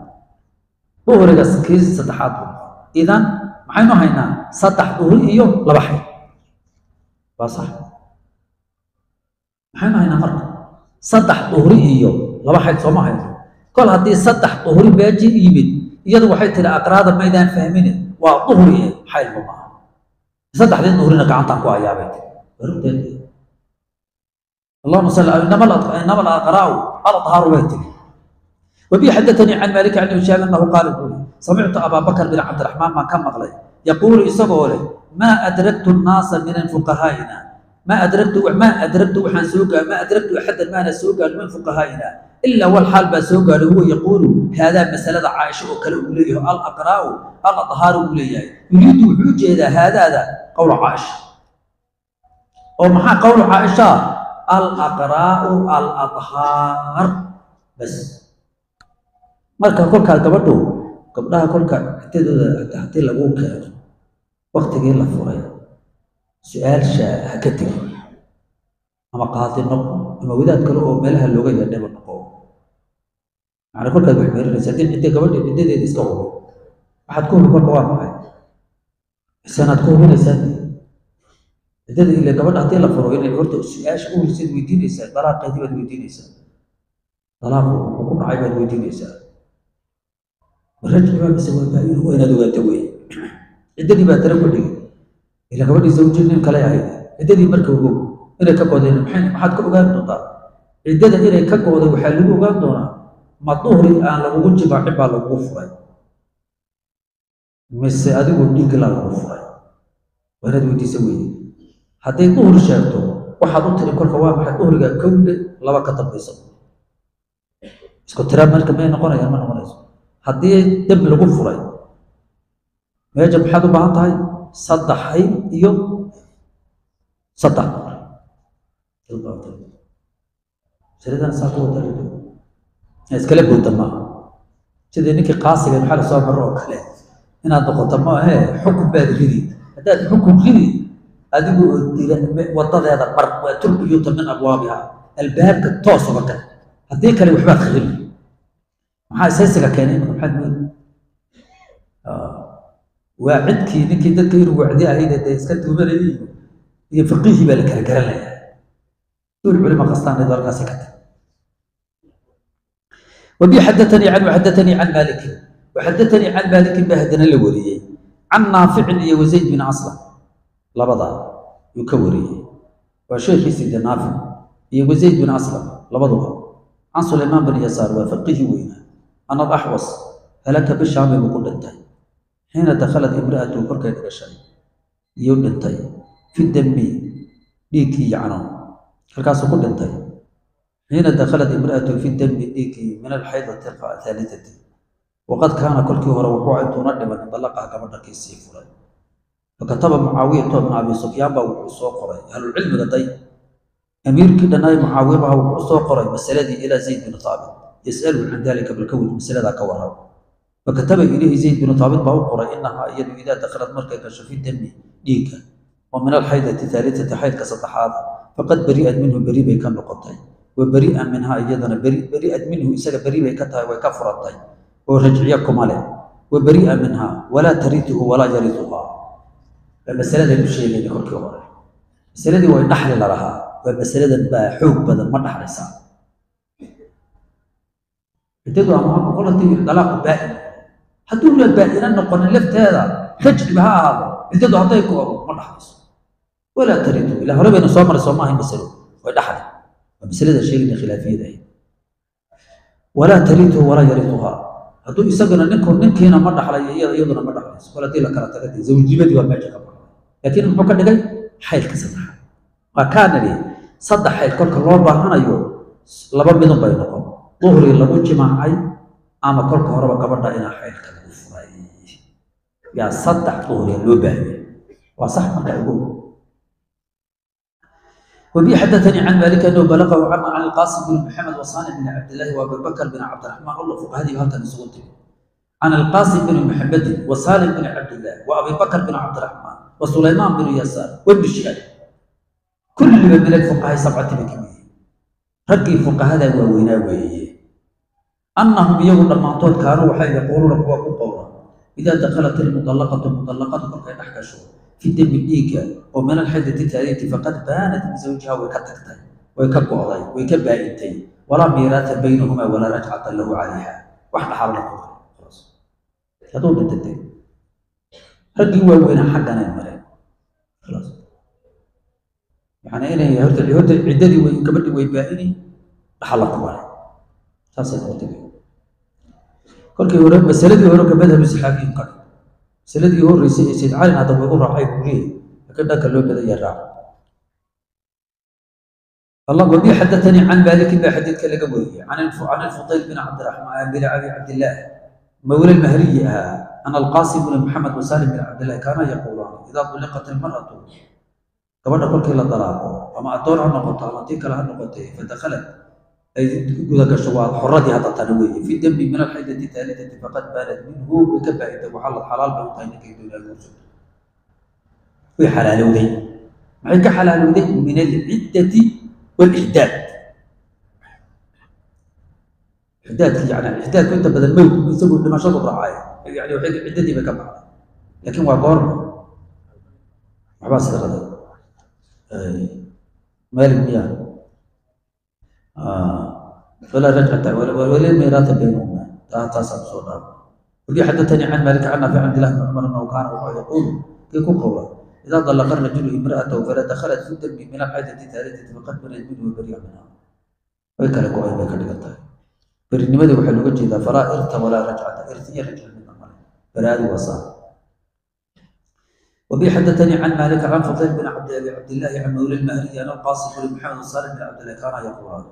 Duhrigas kii saddexaad idan maxaynu haynaa? Saddex duhri iyo laba xay. Waa sax. Maxaynu haynaa marka? Saddex duhri iyo laba xayd sooma hayno kol haddii saddex duhri meejii yimid iyadu waxay tiri aqraada maydaan fahmine waa duhri e xaylba saddexdii duhrina gacantaan ku hayaabay tii اللهم صل على انما انما الاقراء الاطهار بيتك وبي حدثني عن مالك عن شهاب أنه قال سمعت أبا بكر بن عبد الرحمن ما كان مغلي. يقول يسقول ما أدركت الناس من فقهائنا. ما ادركت ما أدركت وحن سوقا ما أدركت أحدا ما نسوقا من فقهائنا. ilaa wal xaal baa soo gaadhay huwa yaquulu haadaa masalada caaisha oo kale uu leeyahay alaqraa'u alahaaru uu leeyahay yuriidu wuxuu jeedaa haadaada qowla caaisha oo maxaa qowlu caaisha alaqraa'u alahar bas marka kolkaa gabadho gabdhaha kolka citadooda haddii lagu keeno waktigii la furay su'aalsha ha ka tegi ama qaadi noqo ama wadaad kale oo meelaha looga yeedhayba noqo macna kolkaad wax meerinaysa haddii cidda gabadha ciddadeeda iska hubo waxaad ku hubi kolka waa maxay isanaad ku hubinaysaa ciddada ile gabadha haddii la furo inay horta su'aasha u horisaad weydiinaysaa dalaaqeedii baad weydiinaysaa dalaaqu wuxuu ku dhacay baad weydiinaysaa baa mise waa waa inaad ogaato wey ciddadii baa tara ku dhigay ila gabadhii zawjin nin kale ahayd ciddadii marka ogow inay ka goodeen maxay maxaad ka ogaan doontaa ciddada inay ka gooday waxaa lagu ogaan doonaa ma duhri aan lagugu jimaacin baa lagugu furay. Mise adigu dhiiglaa lagu furay. Waa weydiisa weye hadday duhri sheegto waxaad u tiri kolka waa maxay duhriga kowdhe laba ka dambayso. Isku tiraa marka may noqonayaan ma noqonayso. Haddii dembi lagu furay meesha maxaad u baahan tahay? Saddex hayd iyo saddex siridan saa ku wata iskala booda maaha sidii ninkii qaasiga maxaa la soo maro oo kale? Inaad noqoto ma ahe xukun baad ridi. Haddaad xukun ridi adigu oo dila wadadeeda bar waa turbiyuuta min abwaabiha albaabka toos uga gal haddii kale waxbaad khirimi maxaa isaysiga keenay maxaad moodi? Waa cidkii ninkii dadka inuu wacdi ahayd dee iska tuumanayay iyo fiqihii baa la kala garanayaa wbi xadaanii can xadaanii can maalikin waxadaanii can maalikin baa haddana la wariyey can naaficin iyo wasayd bin aslam labadaa yuu ka wariyey waa sheekhiisii dee naafic iyo wasayd bin aslam labaduba can sulaymaan bin yasaar waa faqihii weynaa ana alaxwas halaka bishaamay buu ku dhintay xiina dakhalat imra'atu korkay dhagashay iyuu dhintay fi dambi dhiigkii yacno halkaasuu ku dhintay xiina dakhalat imra'atu fi dami dhiigii min alxaydati thaalitati waqad kaana kolkii hore wuxuu intuuna dhiman dalaqaha gabadharkiisii furay fakataba mucaawiyatu bna abi sufyaan baa wuxuu soo qoray ahlulcilmiga day amiirkii dhannaay mucaawiya baa wuxuu soo qoray masaladii ilaa zayd bin taabit yas'aluhu can dalika balkawid masaladaa ka waran fakataba ilayhi zayd bin taabit baa u qoray inahaa iyadu idaa dakhalat markay gasho fi dami dhiigga oo min alxaydati thaalitati xaydka saddexaada faqad wa beria minhaa iyadana beri'ad minhu isaga beri bay ka tahay way ka furatay. Oo rajciya kuma leh wa beri'a minhaa walaa tariduhu walaa yariduhaa waa masaladaynu sheegayna kolkii hore. Masaladii way dhaxli lalahaa waa masaladan baa xoog badan ma dhaxlaysaa ciddadu ama qolati dalaaqu baa'in hadduu la baa'ina noqonin lafteeda rajciba ha ahaado ciddadu hadday ku ogo ma dhaxlayso. Walaa tariduhu ilaa hore baynu soo maray soo maahayn masalo way dhaxli maslada sheegina khilaafiyad ahayd. Walaa talitu walaa yariuhaa hadduu isaguna ninku ninkiina ma dhaxlayo iyaduna ma dhaxlayso kol haddii la kala taga dee waa meesha ka baxday laakiin muxuu ka dhigay? Xaylka saddexaad waa kaana leh saddex xayl kolka loo baahanayo laba midun bay noqon. Duhrii lagu jimaacay ama kolka horeba gabadha inaa xaylka lagu furay. Yaa saddex duhriya loo baahiyay waa sax marka ugu. وبي حدثني عن مالك أنه بلغه عن عن القاسم بن محمد وصالح بن عبد الله وابي بكر بن عبد الرحمن. الله فوق هذه هلك نسوته عن القاسم بن محمد وصالح بن عبد الله وأبي بكر بن عبد الرحمن وسليمان بن يسار وابن شهاب. كل من الفقهاء سبعة بكميه رقي فقهاء ووينا ويه أنهم يوم لما انطوت كانوا يقولون قوة إذا دخلت المطلقة المطلقه فقد احكشوا في دم الإيكا ومن الحدة الثالثة فقد بانت بزوجها وكتكتها ويكبعضي ويكبائنتي ولا ميراث بينهما ولا رجعة له عليها. وإحنا حرنا خلاص. هذول التدين رجي وين حقنا المرأة خلاص. يعني أنا يهرت اليهود عددي ويكبدي ويبائني حلقوا عليه تاسع نقطة كل كي ورب مسألة كبدها بسحابين قريب سندي هو رئيس سيد علي هذا هو راعي بوليه لكن ذاك اللي بدا يرى الله وبي حدثني عن مالك بن حديث كلا قبوي عن الف... عن الفضيل بن عبد الرحمن بن ابي عبد الله مولى المهرية أن القاسم بن محمد وسالم بن عبد الله كانا يقولان إذا طلقت المرأة كما نقول كلا طلاق وما أدور عن نقطة التي كلها نقطة فدخلت كشوا حرتي هذا التنوي في الدم من الحيدة الثالثة فقد بانت منه إذا وحل حلال بوطين كيدون الموجود في حلال ودي معك حلال ودي من العدة والإحداد. إحداد يعني إحداد كنت بدل موت يسموا لما شرط الرعاية يعني وحيد عدتي بكبر لكن وقار عباس هذا مالك مياه. آه. فلا رجعة ولا ميراث بينهما تاسع صودا ولي حدثني عن مالك عن نافع عبد الله بن عمر أنه كان يقول يكون قولا إذا طلق الرجل امرأته فلا دخلت في الدم من الحاجة الثالثة فقد بنت منه وبرئ منها. ويكل كوي بك دغتا برنمدي jeeda فلا إرث ولا رجعة ارثية رجع من المال برادي وصا وبي حدثني عن مالك عن فضيل بن عبد أبي عبد الله عن مولى المهري أن القاسم بن محمد صالح بن عبد الله كان يقولان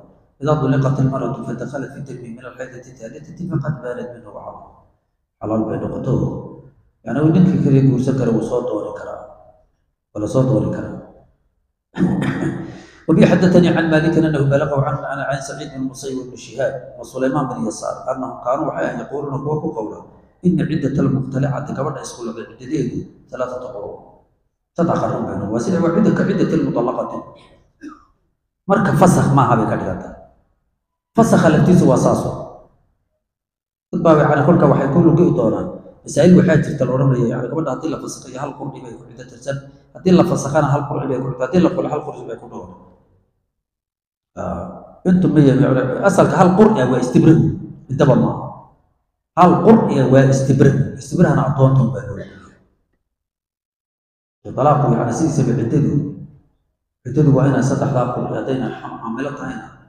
إذا طلقت المرأة فدخلت في تلميم من الحيضة الثالثة فقد بانت منه وحرام حلال البعد قطوه. يعني ودك في كريك وسكر وصوت والكراء ولا صوت والكراء وبي حدثني عن مالك أنه بلغه عن عن سعيد بن المصيب بن شهاب وسليمان بن يسار أنهم كانوا حيان يقولون قوله قوله إن عدة المقتلعة كبر يسكن عدتين ثلاثة قرون. تتخرج بينهم. وسيلة وعدة كعدة المطلقة. مركب فسخ معها بكذا fasakha laftiisu waa saaso. Dad baa yani kolka waxay ku lugi doonaan. Masaa'il waxaa jirta la odhanaya yani gabadha haddii la fasakhayo hal qurci bay ku cido tirsan haddii la fasakhana hal qurci bay ku cido haddii la qule hal qurci bay ku dhawan ah, intu maya asalka hal qurciga waa istibrahu intaba maaha hal qurciga waa istibrahu istibrahna addoontan baa loo dalaaqu yani sidiisaba ciddadu ciddadu waa inay saddexdaa qurci haddayna xamilo tahayna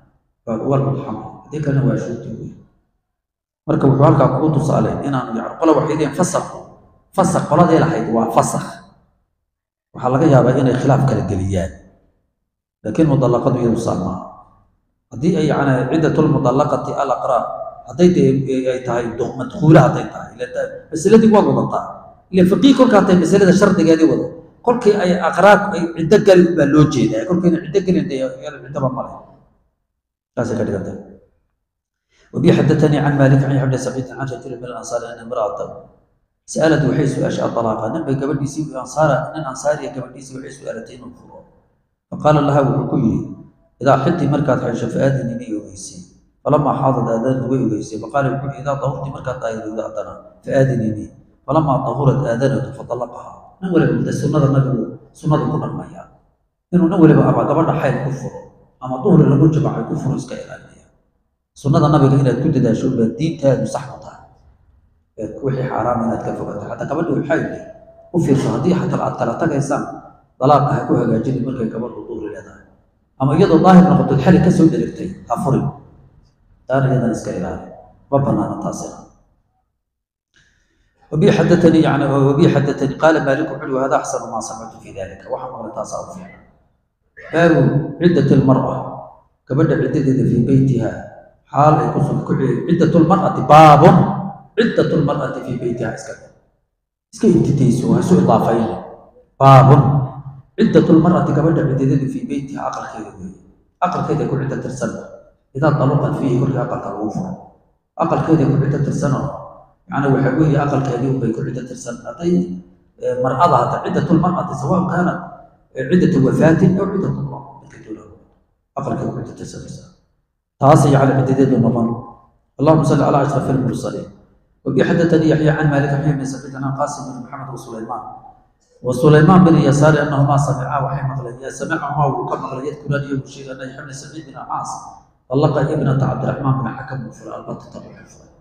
xamil haddii kalena waa shuuti wey marka wuxuu halkaa kugu tusaaleen inaanu yani qola waxay leeyihiin fasaq fasaq qoladii lahayd waa fasakh. Waxaa laga yaabaa inay khilaaf kala geliyaan. Laakiin mudallaqadu iyadu saamaa haddii ay yani ciddatulmudallaqati alaqraa hadday dee ay tahay madkuula hadday tahay masaladii waa wadataa. Ila faqii kolkaa tahay masalada shardigeedii wado kolkii ay aqraar ay ciddo galin baa loo jeedaa. Kolkayna ciddo gelin dee ciddaba male saasay ka dhigantay وبي حدثني عن مالك عن ابن سعيد عن رجل من الأنصار أن امرأة سالت وحي سؤال الطلاق نبي قبل ديسي انصار أن انصاري قبل ديسي وحي سؤالتين الفروع فقال لها وحكي إذا حدي مركات حيش فادني لي ويسي فلما حاضت اذان ويسي فقال وحكي إذا طهرت مركات طاهر اذا اعطنا فادني لي. فلما طهرت آذنت فطلقها. نولي السنة النبي سنه كنا المياه إنه نولي بقى قبل حيل كفر. أما ظهر لغو جبع الكفر إسكا إلالي سنة النبي إلا كنت دا شو بالدين تاد صحبة كوحي حرام إلا تكفوك طيب؟ حتى قبل دو حيلي وفي صهدي حتى بعد ثلاثة كيسا ضلاقة هكوها جاجين الملكة قبل ظهر الأداء أما يد الله إبن قبط الحالي كسو دلقتي أفرم دار إلا إسكا إلالي ربنا نتاصر وبي حدثني يعني وبي حدثني. قال مالك حلو هذا أحسن ما سمعت في ذلك. وحمر تاصر فيه قالوا عدة المرأة. كبدا عدة في بيتها. حال يقصد كل عدة المرأة باب. عدة المرأة في بيتها. إسكت. إسكت أنت تيسوها سوء طافين باب. عدة المرأة كبدا عدة في بيتها. أقل خير أقل خير يكون عدة السنة إذا طلقت فيه كل أقل كروفة أقل خير يكون عدة السنة يعني وحبوه عقل خير يكون عدة السنة يعني طيب. مرأة عدة المرأة سواء كانت عدة وفاة أو عدة الله أقل كم عدة سنة تاسع على عدة رمضان اللهم صل على أشرف المرسلين. وبحدثني يحيى عن مالك حين من سمعتنا قاسم بن محمد وسليمان. وسليمان بن يسار أنهما سمعا وحي مغلية سمعهما وكم مغلية كلان يبشر أن يحمل سعيد بن عاص. طلق ابنة عبد الرحمن بن حكم في البطة تبع الفرع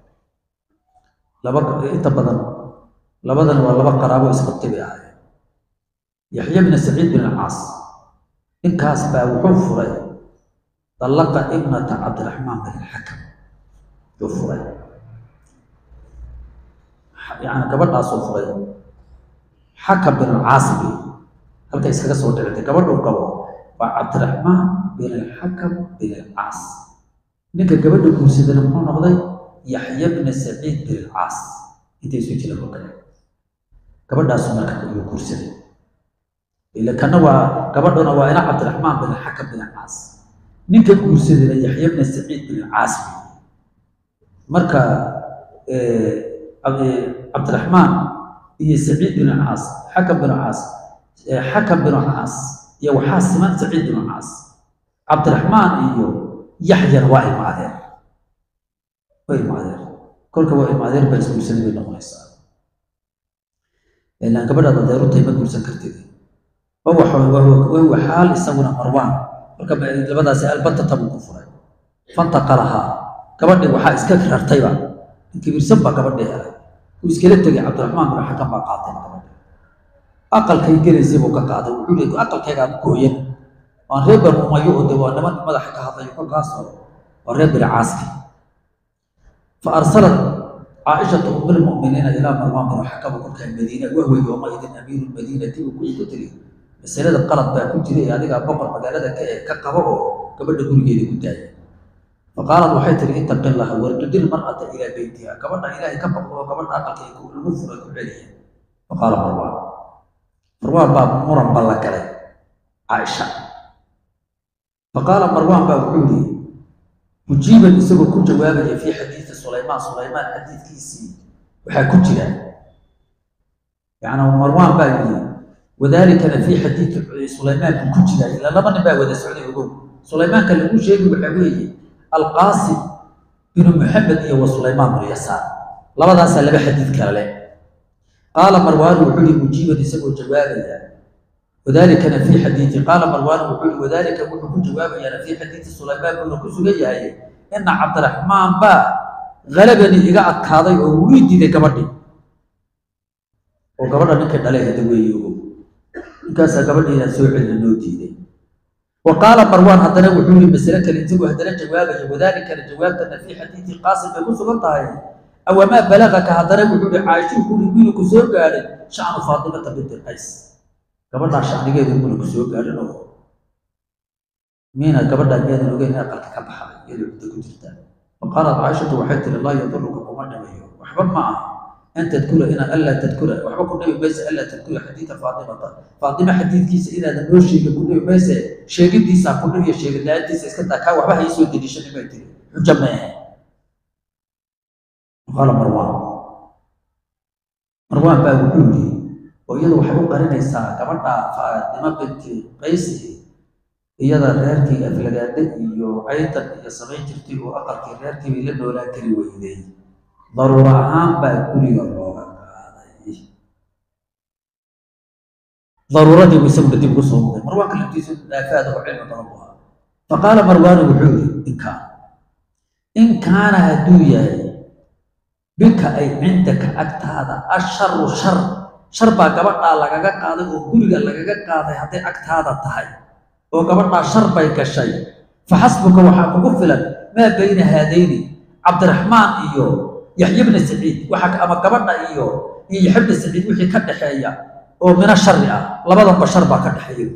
لبق إيه إنت بدن ولا ولا رابو إسقطي بها yaxya bna saciid bin alcaas inkaas baa wuxuu furay dallaqa ibnata cabdiraxmaan bin alxakam wuxuu furay. Yani gabadhaasuu furay. Xakam bin alcaas bi. Halkay iskaga soo dhicitay. Gabadhuu qabo waa cabdiraxmaan bin alxakam bin alcaas ninka gabadha guursadana muxuu noqday? Yaxya bna saciid bin alcaas intay isu jiran oo kale gabadhaasuu marka ayuu guursaday ila kana waa gabadhuna waa ina cabdiraxmaan bin xakam bin caas. Ninka guursadana yaxya bna saciid bin caas. Marka eh, cabdiraxmaan eh, iyo saciid bin caas xakam bin caas eh, xakam bin caas iyo waxaa siman saciid bin caas. Cabdiraxmaan iyo yaxyana waa imaadeen waa imaadeen kolka waa imaadeen baa isguursaday bay noqonaysaa. Ilaan gabadhaad adeeru ma guursan kartid wahuwa xaal isaguna marwaan. Marka labadaasi albatata buu ku furay. Fantaqalahaa gabadhii waxaa iska rartayba kibirsan baa gabadhii helay. Uu iskala tegay cabdiraxmaan bin xakam baa qaatay aqalkay gelaysay buu ka qaaday. Wuxuu leeyay aqalkaygaan gooyan waan reer banu umayo oo de waa niman madaxa ka hadlayo kolkaasoo waa reer bani caaski. Fa arsalat caaishatu ummi lmu'miniina ilaa marwaan bin xakam kolkaa madiina wahwa yowmaidin amiiru lmadiinati uu ku tiri masalada qalad baa ku jiray adigaa boqor magaalada ka ee qabo oo gabadha gurigeeda ku daaya faqaalad waxay tiri ittaqi llaha wardudil mar'ata ilaa beytiha gabadha ilaahay ka baqdo oo gabadha aqalkeeda lagu furay ku celiya faqaala marwaan marwaan baa muran ba la galay caaisha. Faqaala marwaan baa wuxuu yidhi mujiiban isagoo ku jawaabaya fii xadiidi sulaymaan. Sulaymaan xadiidkiisii waxaa ku jira. Yani marwaan baa yidhi وذلك في حديث سليمان بن كجرا إلا لما نبا ودا سعودي يقول سليمان كان يقول شيء وحوي القاسم بن محمد إيه وسليمان بن يسار لما ذا سلم حديث كلا قال مروان وحولي مجيبا يسوي جوابا wadaalikana fii xadiidi qaala marwaan wuxuu yihi wadaalika wuxuu ku jawaabayaana fii xadiidi sulaymaan buuna ku sugan yahay ina cabdiraxmaan baa halabani iga adkaaday oo wii diiday gabadhii oo gabadha ninkay dhalay hadda weeye ogow وقال مروان هذا هو حمل مسألة الانتبه هذا جوابه وذلك الجواب في حديث قاسم بن مسلم طاهر. أو ما بلغك هذا هو حمل عائشه كل يقول لك سوء قال شعر فاطمة بنت القيس. قبل ما شعر يقول لك سوء قال مين قبل ما قال لك أنا قلت لك وقالت عائشة وحيت لله يضرك وما دام يوم واحفظ معه. An tadkura ina anlaa tadkura waxba ku dhibi mayse anlaa tadkura xadiida faatimata faatima xadiidkiisa inaadan noo sheegin ku dhibi mayse sheegidiisaa ku dhibiyo sheegidla-aantiisa iska taa kaa waxba hay soo deliishani bay tiri xujo ma ahe qaala marwaan marwaan baa wuxuu yidhi oo iyadu waxay u qarinaysaa gabadha faadimo binti qaysi iyada reerkii aflagaade iyo caydan iyo samayn jirtay oo aqalkii reerkii bay la noolaan kari weyday daruuro ahaan baa guriga looga qaaday. Daruuradii buu isaguna dib ugu soo muday marwaanka laftiisu dhaafaada oo cilmi badan bu ahaa. Faqaala marwaanu wuxuu yidhi in in kaana hadduu yahay bika ay cindaka agtaada asharu shar. Shar baa gabadhaa lagaga qaaday oo guriga lagaga qaaday hadday agtaada tahay. Oo gabadhaa shar bay gashay. Fa xasbuka waxaa kugu filan maa bayna haadayni? Cabdiraxmaan iyo yaxya bna saciid waxa ama gabadha iyo iyo yaxya bna saciid wixii ka dhexeeya oo mina shari ah labadanba shar baa ka dhexeeya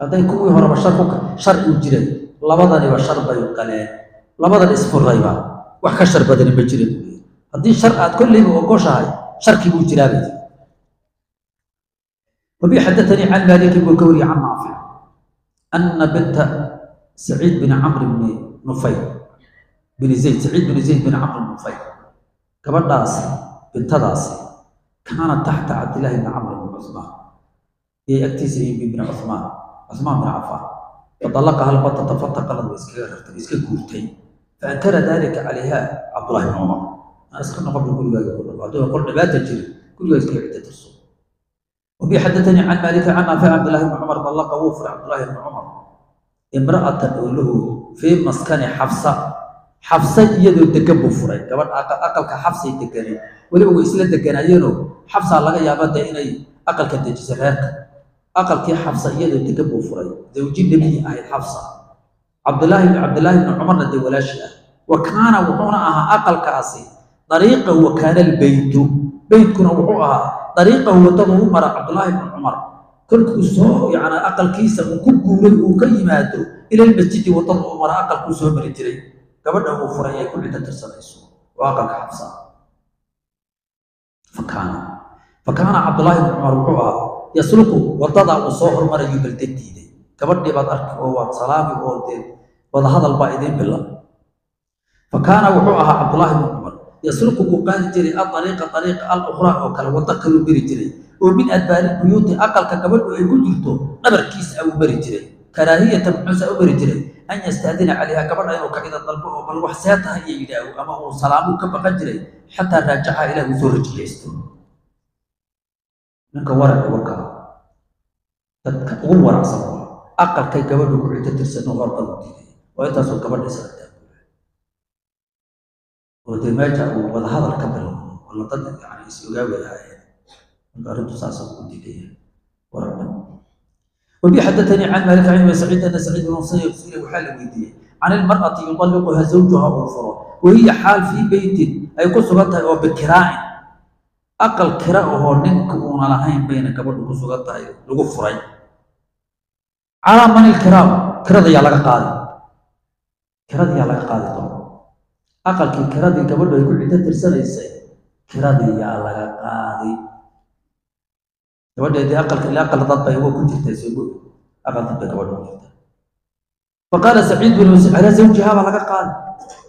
hadday kuwii horeba shar ku shar uu jiray labadaniba shar bay qaleen labadan isfurayba wax ka shar badani ma jirin haddii shar aad kolleyba ogoshahay sharkii buu jiraabay wabi xadaanii can maalikin buu ka wariyey can naafic ana binta saciid bin camr bni nufayl bin zayd saciid bin zayd bin camr nufayl gabadhaasi bintadaasi kaanat taxta cabdillaahi bni camr bn cusmaan yay agtiisa yimi bni cusmaan cusmaan bin cafaan fadallaqaha albatata fataqalad way iskaga rartay iska guurtay. Faankara dalika calayha cabdullahi bn cumar iska noqon gurigaaga ku dhaqo hadduu qol dhibaata jirin gurigaa iskaga cidda tirso wabi xadaanii can maalika can naafic cabdillahi bni cumar dallaqa wuu cabdullahi bni cumar imra'atan oo lahu fii maskani xafsa xafsa iyadoo degan buu furay gabadh aqalka xafsay deganeen weliba way isla deganaayeenoo xafsaa laga yaaba dee inay aqalka dejiso reerka aqalkii xafsa iyadoo degan buu furay zawji nebiyi ahayd xafsa cabdillaahi cabdillaahi bni cumarna dee walaashi ah wa kaana wuxuuna ahaa aqalkaasi dariiqa wa kaana albeytu beytkuna wuxuu ahaa dariiqahu wadada u mara cabdullaahi bni cumar kolkuu soo yacni aqalkiisa uu ku guuray uu ka yimaado ila lmasjidi wadada u mara aqalkuu soo mari jiray gabadha uu furay ay ku cidda tirsanayso waa aqalka xabsa fakaana fakaana cabdullaahi bni cumar wuxuu ahaa yasluku waddada uu soo hormarayo balda diiday gabadhii baad arki oo waad salaami oo dee wadahadal baa idiin bilan fakaana wuxuu ahaa cabdullaahi bni cumar yasluku buu qaadi jiray aariiqa ariiqa alukhraa oo kale waddo kaluu mari jiray oo min adbaari buyuuti aqalka gabadhu ay ku jirto dhabarkiisa abuu mari jiray karaahiyatan muxuusa u mari jiray an yastaadina calayha gabadha inuu ka ida dalbo oo bal wax see tahay iyo yidhaaho ama uu salaamuu ka baqan jiray xataa raajaxa ilaah uu soo rajiyaysto ninka waraca warkaa dadka ugu waracsan waa aqalkay gabadhu ku ciddo tirsan oo horba u diiday waa intaasoo gabadha is aragtaa oo dee meesha uu wadahadal ka bilowdo wala dad yani is ogaaway ahaayeen marka arrintu saasa ugu diidaya waracdan وبي حدثني عن مالك عن سعيد أن سعيد بن مسيب سئل وحال ويديه عن المرأة يطلقها زوجها أوفره وهي حال في بيت أي كسرتها أو بكراء أقل كراء هو نك ونا لهين بين قبل كسرتها لغفرين على من الكراء كرا يا لك قاضي. كرا يا لك قاضي طبعا. أقل كرا دي قبل يقول عدة ترسل كرا يا لك قاضي. Gabadheedii aqalka ilaa aqal dad bay ku jirtay soo aqal dad bay gabadha ku jirta faqaala saciid bin musa calaa zawjihaa? Baa laga qaadi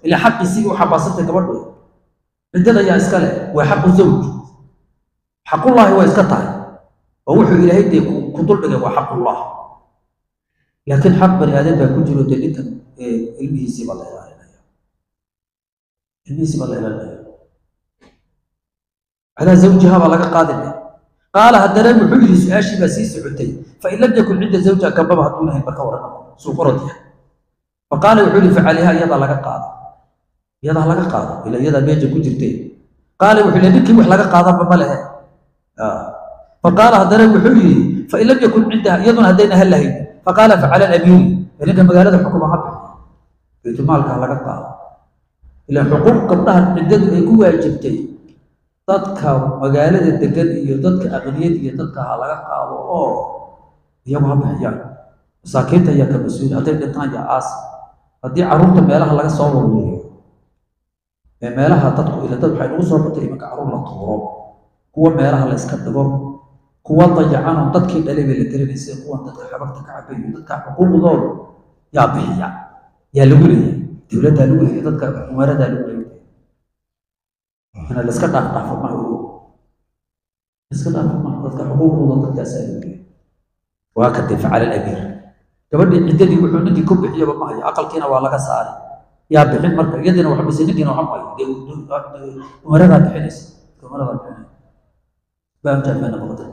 ilaa xaqiisii u xabaasantay gabadhu ciddada ayaa iska leh waa xaqu zawj. Xaqullaahi waa iska tahay. Oo wuxuu ilaahay dee ku duldhigay waa xaqullah laakiin xaq bani aadan baa ku jiro dee ninkan ilmihiisii baa la ilaalinaya. Ilmihiisii baa la ilaalinaya. Calaa zawjihaa? Baa laga qaadi qaala haddana wuxuu yidhi su'aashii baa sii socotay. Fain lam yakun cinda zawja gababa hadduuna hayn barka waran suu qorod yahay faqaala wuxuu yidhi facaliha iyadaa laga qaada iyadaa laga qaada ila iyadaa meesha ku jirtay. Qaala wuxuu yidhi ninkii wax laga qaadaba ma lehe. Faqaala haddana wuxuu yidhi fain lam yakun cindaha iyaduna haddayna hal lahayn. Faqaala facala alamiiri ninka magaalada xukuma ha bixiyo baytulmaalka ha laga qaado. Ila xuquuq gabdhaha ciddadu ay ku waajibtay dadka magaalada degan iyo dadka aqniyad iyo dadka ha laga qaado oo iyagu ha bixiyaan. Masaakiinta ayaa ka mas'uul hadday dhintaan yaa aas. Haddii carruurta meelaha laga soo waruuriyo ee meelaha dadku ila dad waxay nagu soo batay imanka carruur la tuuro kuwa meelaha la iska dhigo kuwa dayacanoo dadkii dhalay bay la gelinaysa kuwan dadka xabagta ka cabayo dadka xuquuqdooda yaa bixiya yaa lagu leeyahay. Dowladdaa lagu leeyahay dadka umaradaa lagu leeyahay ina la iska dhaaf dhaafo ma iska dhaafo ma dadka xuquuqdooda dadkaasaa waa ka dee facala gabadhii ciddadii wuxuu ninkii ku bixiyaba ma hayo aqalkiina waa laga saaray yaa bixin marka iyadiina waxa bise ninkiina waxa mahayo dee bixinaysa umaradaa bixinaysa baa jaafana noqotay